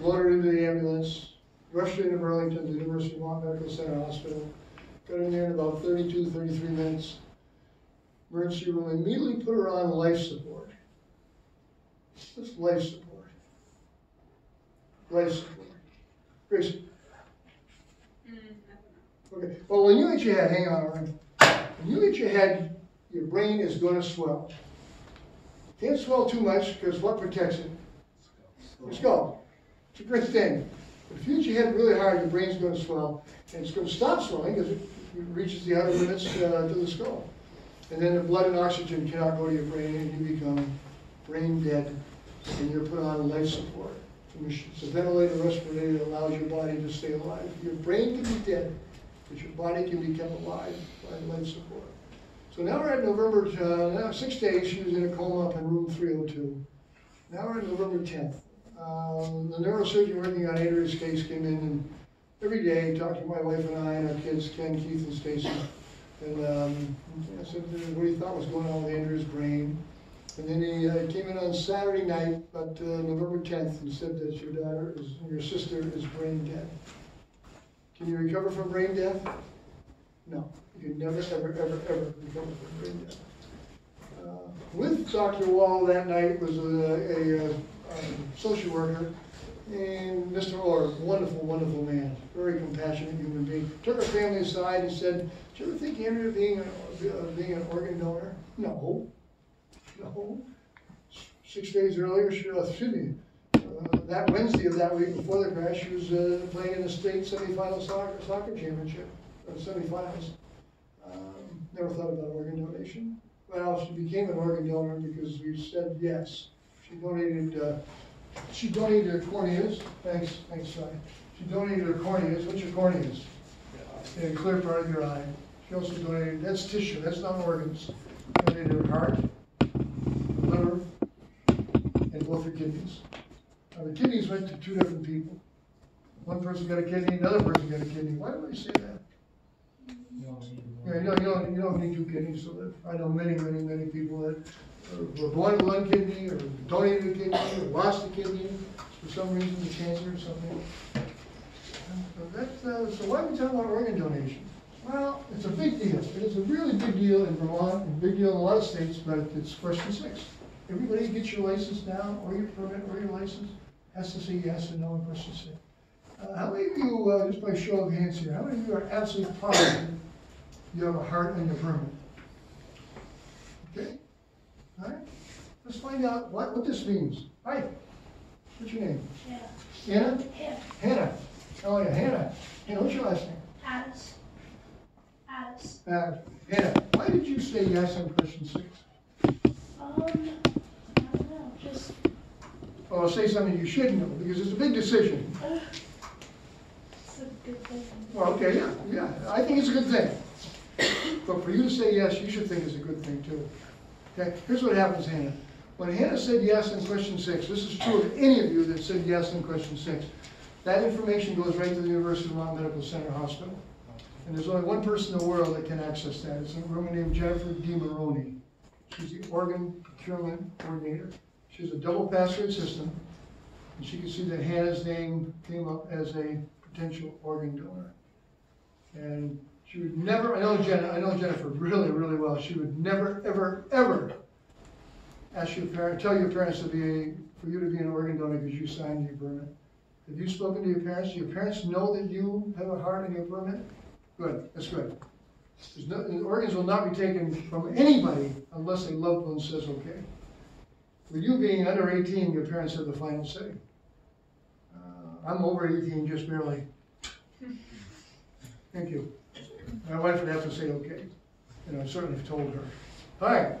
Loaded into the ambulance, rushed into Burlington, the University of Vermont Medical Center Hospital. Got in there in about 32, 33 minutes. Emergency room immediately put her on life support. That's life support. Life support. Grace, okay, well, when you hit your head, hang on, Oren. When you hit your head, your brain is gonna swell. Can't swell too much, because what protects it? Your skull. It's a great thing. If you hit your head really hard, your brain's gonna swell, and it's gonna stop swelling, because it reaches the outer limits, uh, to the skull. And then the blood and oxygen cannot go to your brain, and you become brain dead, and you're put on life support. It's a ventilator respirator that allows your body to stay alive. Your brain can be dead, but your body can be kept alive by life support. So now we're at November, uh, now six days, she was in a coma up in room three oh two. Now we're at November tenth. Um, the neurosurgeon working on Andrea's case came in and every day talking to my wife and I and our kids, Ken, Keith, and Stacy. And, um, I said, what he thought was going on with Andrea's brain. And then he uh, came in on Saturday night, but uh, November 10th, and said that your daughter is, your sister is brain dead. Can you recover from brain death? No, you can never, ever, ever, ever recover from brain death. Uh, With Dr. Wall that night was a, a, uh, um, social worker, and Mr. Orr, wonderful, wonderful man, very compassionate human being. Took her family aside and said, "Do you ever think Andrea being, a- uh, being an organ donor?" No, no. Six days earlier, she, uh, me, uh, that Wednesday of that week before the crash, she was uh, playing in the state semifinal soccer, soccer championship, or semifinals. Um, Never thought about organ donation. Well, she became an organ donor because we said yes. She donated, uh, she donated her corneas, thanks, thanks, Cy. She donated her corneas, what's your corneas? In a clear part of your eye. She also donated, that's tissue, that's not organs. Donated her heart, liver, and both her kidneys. Now, the kidneys went to two different people. One person got a kidney, another person got a kidney. Why do I say that? Yeah, you don't, you don't, you don't need two kidneys to live. I know many, many, many people that were born with one kidney, or donated a kidney, or lost a kidney for some reason, the cancer or something. So that's, uh, so why are we talking about organ donation? Well, it's a big deal. It is a really big deal in Vermont, and big deal in a lot of states, but it's question six. Everybody gets your license now, or your permit, or your license, has to say yes and no in question six. Uh, how many of you, uh, just by show of hands here, how many of you are absolutely positive you have a heart on your permit? All right? Let's find out what, what this means. Hi, what's your name? Anna? Yeah. Hannah. Oh, yeah, Hannah. Hannah, what's your last name? As. As. Uh, Hannah, why did you say yes on question six? Um, I don't know, just, Oh, I'll say something you should know, because it's a big decision. uh, it's a good thing. Well, okay, yeah, yeah, I think it's a good thing. But for you to say yes, you should think it's a good thing too. Okay, here's what happens, Hannah. When Hannah said yes in question six, this is true of any of you that said yes in question six, that information goes right to the University of Vermont Medical Center Hospital. And there's only one person in the world that can access that. It's a woman named Jennifer DiMaroni. She's the organ procurement coordinator. She has a double password system. And she can see that Hannah's name came up as a potential organ donor. And she would never, I know Jen, I know Jennifer really, really well, she would never, ever, ever ask your parent, tell your parents to be, a for you to be an organ donor because you signed your permit. Have you spoken to your parents? Do your parents know that you have a heart in your permit? Good, that's good. No, organs will not be taken from anybody unless a loved one says okay. With you being under eighteen, your parents have the final say. Uh, I'm over eighteen, just barely. Thank you. My wife would have to say okay, and I certainly have told her. All right,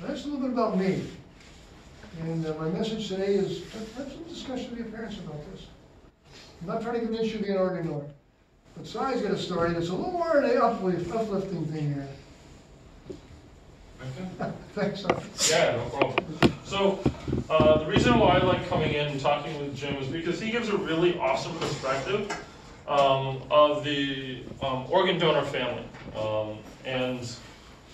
that's a little bit about me. And uh, my message today is, have have some discussion with your parents about this. I'm not trying to convince you to be an organ donor. But Cy's got a story that's a little more of an uplift, uplifting thing here. Thanks. Yeah, no problem. So, uh, the reason why I like coming in and talking with Jim is because he gives a really awesome perspective um, of the um, organ donor family um, and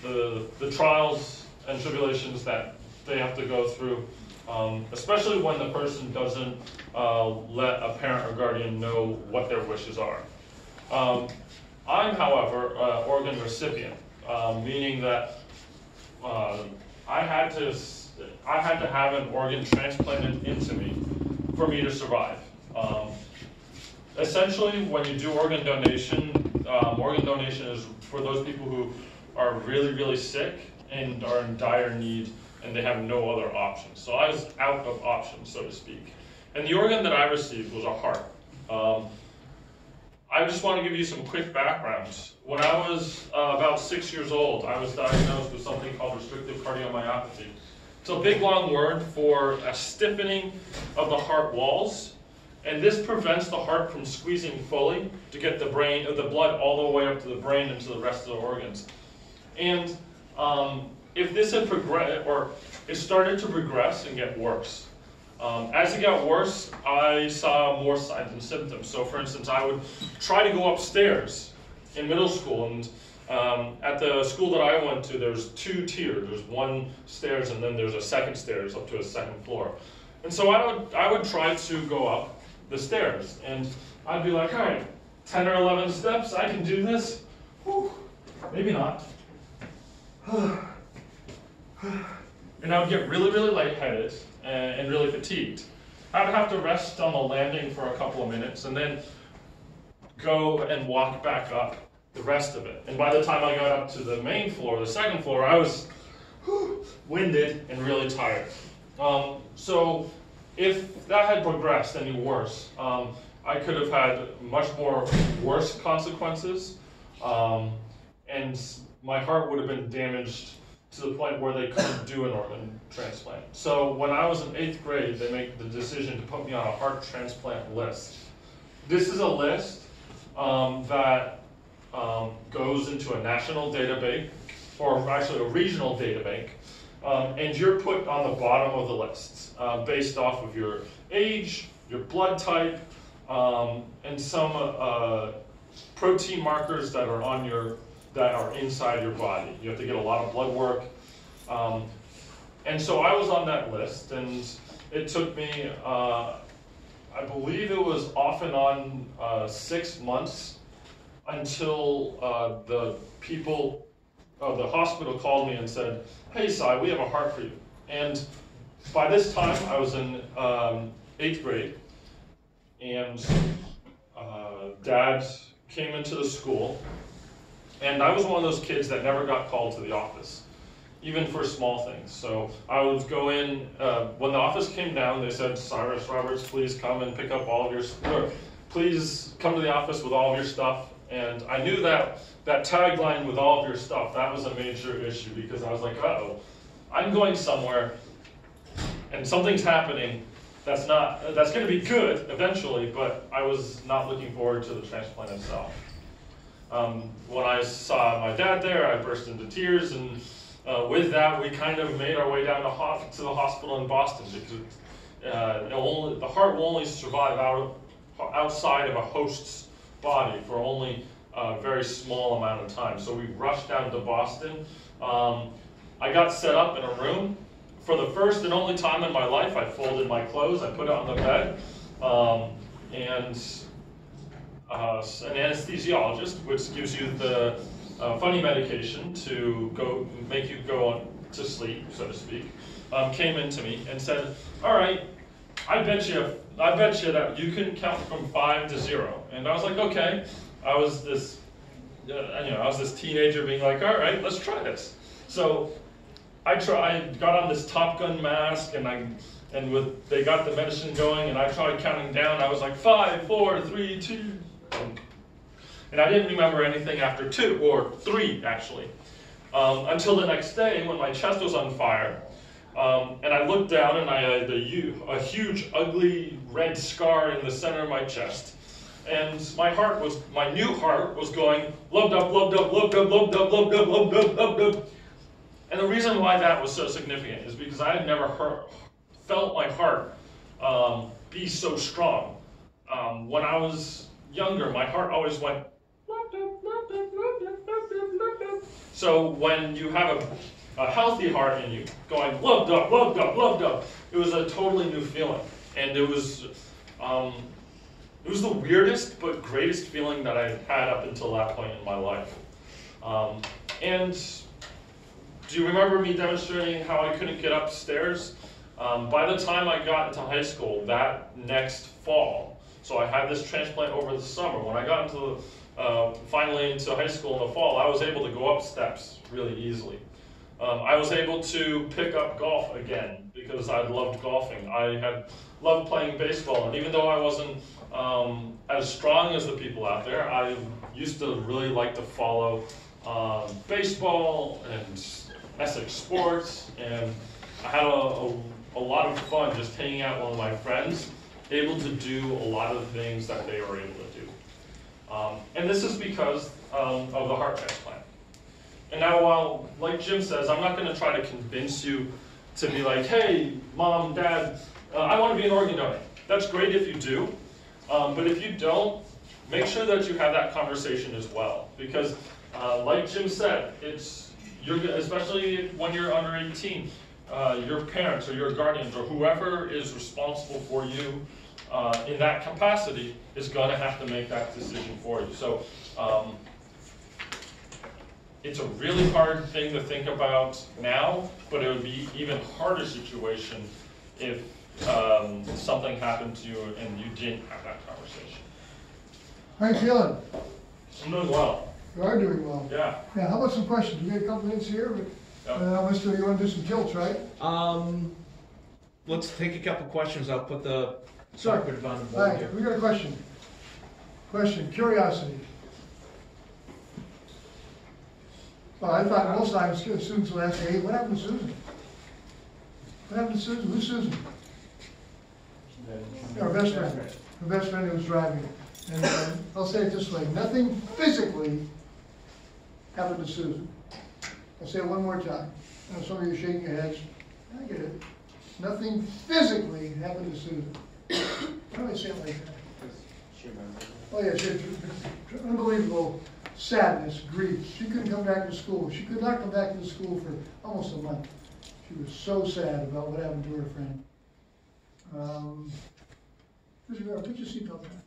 the, the trials and tribulations that they have to go through, um, especially when the person doesn't uh, let a parent or guardian know what their wishes are. Um, I'm, however, an organ recipient, um, meaning that uh, I had to I had to have an organ transplanted into me for me to survive. Um, essentially, when you do organ donation, um, organ donation is for those people who are really, really sick and are in dire need and they have no other options. So I was out of options, so to speak. And the organ that I received was a heart. Um, I just want to give you some quick backgrounds. When I was uh, about six years old, I was diagnosed with something called restrictive cardiomyopathy. It's a big long word for a stiffening of the heart walls, and this prevents the heart from squeezing fully to get the brain, the blood all the way up to the brain and to the rest of the organs. And um, if this had progressed, or it started to progress and get worse. Um, as it got worse, I saw more signs and symptoms. So, for instance, I would try to go upstairs in middle school, and um, at the school that I went to, there's two tiers. There's one stairs, and then there's a second stairs up to a second floor. And so I would I would try to go up the stairs, and I'd be like, all right, ten or eleven steps, I can do this. Whew, maybe not. and I would get really, really lightheaded and, really fatigued. I would have to rest on the landing for a couple of minutes and then go and walk back up the rest of it. And by the time I got up to the main floor, the second floor, I was whew, winded and really tired. Um, so if that had progressed any worse, um, I could have had much more worse consequences, um, and my heart would have been damaged to the point where they couldn't do an organ transplant. So when I was in eighth grade, they make the decision to put me on a heart transplant list. This is a list um, that um, goes into a national database, or actually a regional data bank, um, and you're put on the bottom of the list uh, based off of your age, your blood type, um, and some uh, protein markers that are on your that are inside your body. You have to get a lot of blood work. Um, and so I was on that list, and it took me, uh, I believe it was off and on uh, six months until uh, the people, uh, the hospital called me and said, hey, Cy, we have a heart for you. And by this time, I was in um, eighth grade, and uh, dad came into the school and I was one of those kids that never got called to the office, even for small things. So I would go in, uh, when the office came down, they said, Cyrus Roberts, please come and pick up all of your, please come to the office with all of your stuff. And I knew that that tagline with all of your stuff, that was a major issue because I was like, uh-oh, I'm going somewhere and something's happening that's not, that's gonna be good eventually, but I was not looking forward to the transplant itself. Um, when I saw my dad there, I burst into tears, and uh, with that, we kind of made our way down to, ho- to the hospital in Boston because uh, only, the heart will only survive out, outside of a host's body for only a very small amount of time. So we rushed down to Boston. Um, I got set up in a room. For the first and only time in my life, I folded my clothes, I put it on the bed, um, and uh, an anesthesiologist, which gives you the uh, funny medication to go make you go on to sleep, so to speak, um, came into me and said, "All right, I bet you, I bet you that you can count from five to zero. And I was like, "Okay." I was this, uh, you know, I was this teenager being like, "All right, let's try this." So I tried, got on this Top Gun mask, and I and with they got the medicine going, and I tried counting down. I was like five, four, three, two, and I didn't remember anything after two, or three actually, um, until the next day when my chest was on fire. Um, and I looked down and I had a, a huge, ugly red scar in the center of my chest. And my heart was, my new heart was going, lub dub, lub dub, lub dub, lub dub, lub dub, lub dub, lub dub. And the reason why that was so significant is because I had never heard, felt my heart um, be so strong. Um, when I was younger, my heart always went. So when you have a, a healthy heart in you going loved up, loved up, loved up, it was a totally new feeling, and it was, um, it was the weirdest but greatest feeling that I had had up until that point in my life. Um, and do you remember me demonstrating how I couldn't get upstairs? Um, by the time I got into high school, that next fall, so I had this transplant over the summer. When I got into uh, finally into high school in the fall, I was able to go up steps really easily. Um, I was able to pick up golf again because I loved golfing. I had loved playing baseball, and even though I wasn't um, as strong as the people out there, I used to really like to follow um, baseball and Essex sports, and I had a, a, a lot of fun just hanging out with my friends, able to do a lot of things that they were able to do. Um, and this is because um, of the heart transplant. And now, while, like Jim says, I'm not going to try to convince you to be like, hey, mom, dad, uh, I want to be an organ donor. That's great if you do. Um, but if you don't, make sure that you have that conversation as well. Because, uh, like Jim said, it's you're, especially when you're under 18, uh, your parents or your guardians or whoever is responsible for you uh, in that capacity is going to have to make that decision for you. So um, it's a really hard thing to think about now, but it would be even harder situation if um, something happened to you and you didn't have that conversation. How you feeling? I'm doing well. You are doing well. Yeah. Yeah, how about some questions? We got a couple minutes here, but, Yep. uh, Mister, you wanna do some tilts, right? Um, let's take a couple questions. I'll put the Sure. operative on the board right, here. we got a question. Question, curiosity. Well, I thought most times students would ask, hey, what happened to Susan? What happened to Susan? Who's Susan? Our best friend, her best friend who was driving. And uh, I'll say it this way, nothing physically happened to Susan. I'll say it one more time. I know some of you are shaking your heads. I get it. Nothing physically happened to Susan. Why do I say it like that? Oh, yeah, she had tr- tr- unbelievable sadness, grief. She couldn't come back to school. She could not come back to school for almost a month. She was so sad about what happened to her friend. Um, Mr. Guerrero, put your seatbelt on.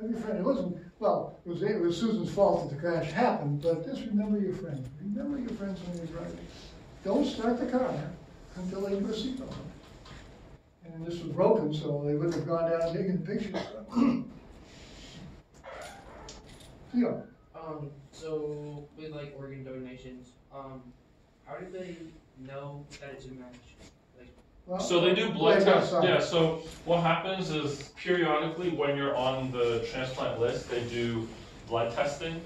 Have your friend, it wasn't, well, it was, it was Susan's fault that the crash happened, but just remember your friend. Remember your friends when you're driving. Don't start the car until they put a seatbelt on. And this was broken, so they wouldn't have gone down and taken the pictures. Theo, Um, so with like organ donations, um, how do they know that it's a match? Like, well. So they do blood tests. Yeah. So what happens is periodically when you're on the transplant list, they do blood testing.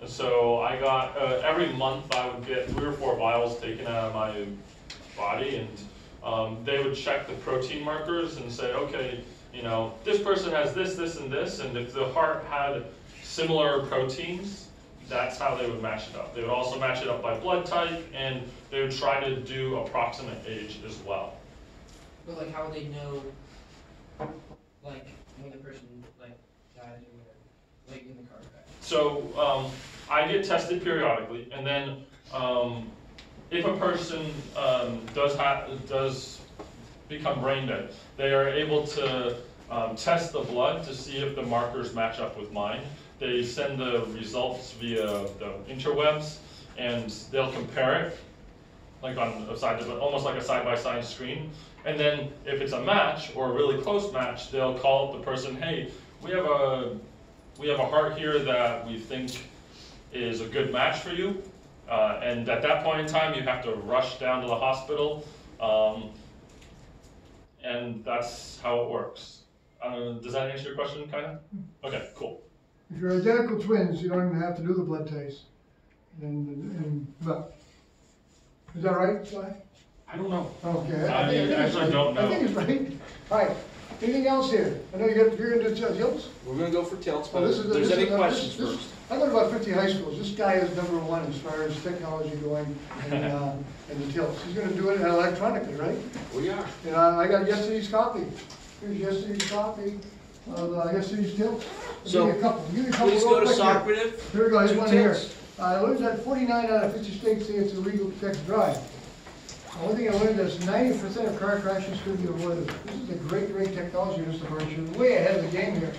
And so I got uh, every month I would get three or four vials taken out of my body, and um, they would check the protein markers and say, okay, you know, this person has this, this, and this, and if the heart had similar proteins, that's how they would match it up. They would also match it up by blood type, and they would try to do approximate age as well. but like, how would they know, like, when the person like dies or whatever, like in the car crash? So um, I get tested periodically, and then um, if a person um, does have does become brain dead, they are able to um, test the blood to see if the markers match up with mine. They send the results via the interwebs, and they'll compare it, like on a side, almost like a side-by-side screen. And then if it's a match or a really close match, they'll call up the person, hey, we have a we have a heart here that we think is a good match for you. Uh, and at that point in time, you have to rush down to the hospital. Um, and that's how it works. Uh, does that answer your question, kind of? Okay, cool. If you're identical twins, you don't even have to do the blood test. And, and, but, is that right, Cy? I don't know. Okay. I think- think it's actually right. don't I know. think it's right. All right, anything else here? I know you're gonna, you're gonna do tilts? We're gonna go for tilts, Well, but this if is- there's this any is- questions this- this- first. I go to about fifty high schools. This guy is number one as far as technology going and, uh, and the tilts. He's gonna do it electronically, right? We are. And I, I got yesterday's copy. Here's yesterday's copy uh, yesterday's tilts. I'll So, Give you a couple, give you a couple Please real go to quick here. Socrative. Here we go, here's Two one here. tilts. Uh, I learned that forty-nine out of fifty states say it's illegal to text drive. The One thing I learned is ninety percent of car crashes could be avoided. This is a great, great technology, Mr. Burns. You're way ahead of the game here.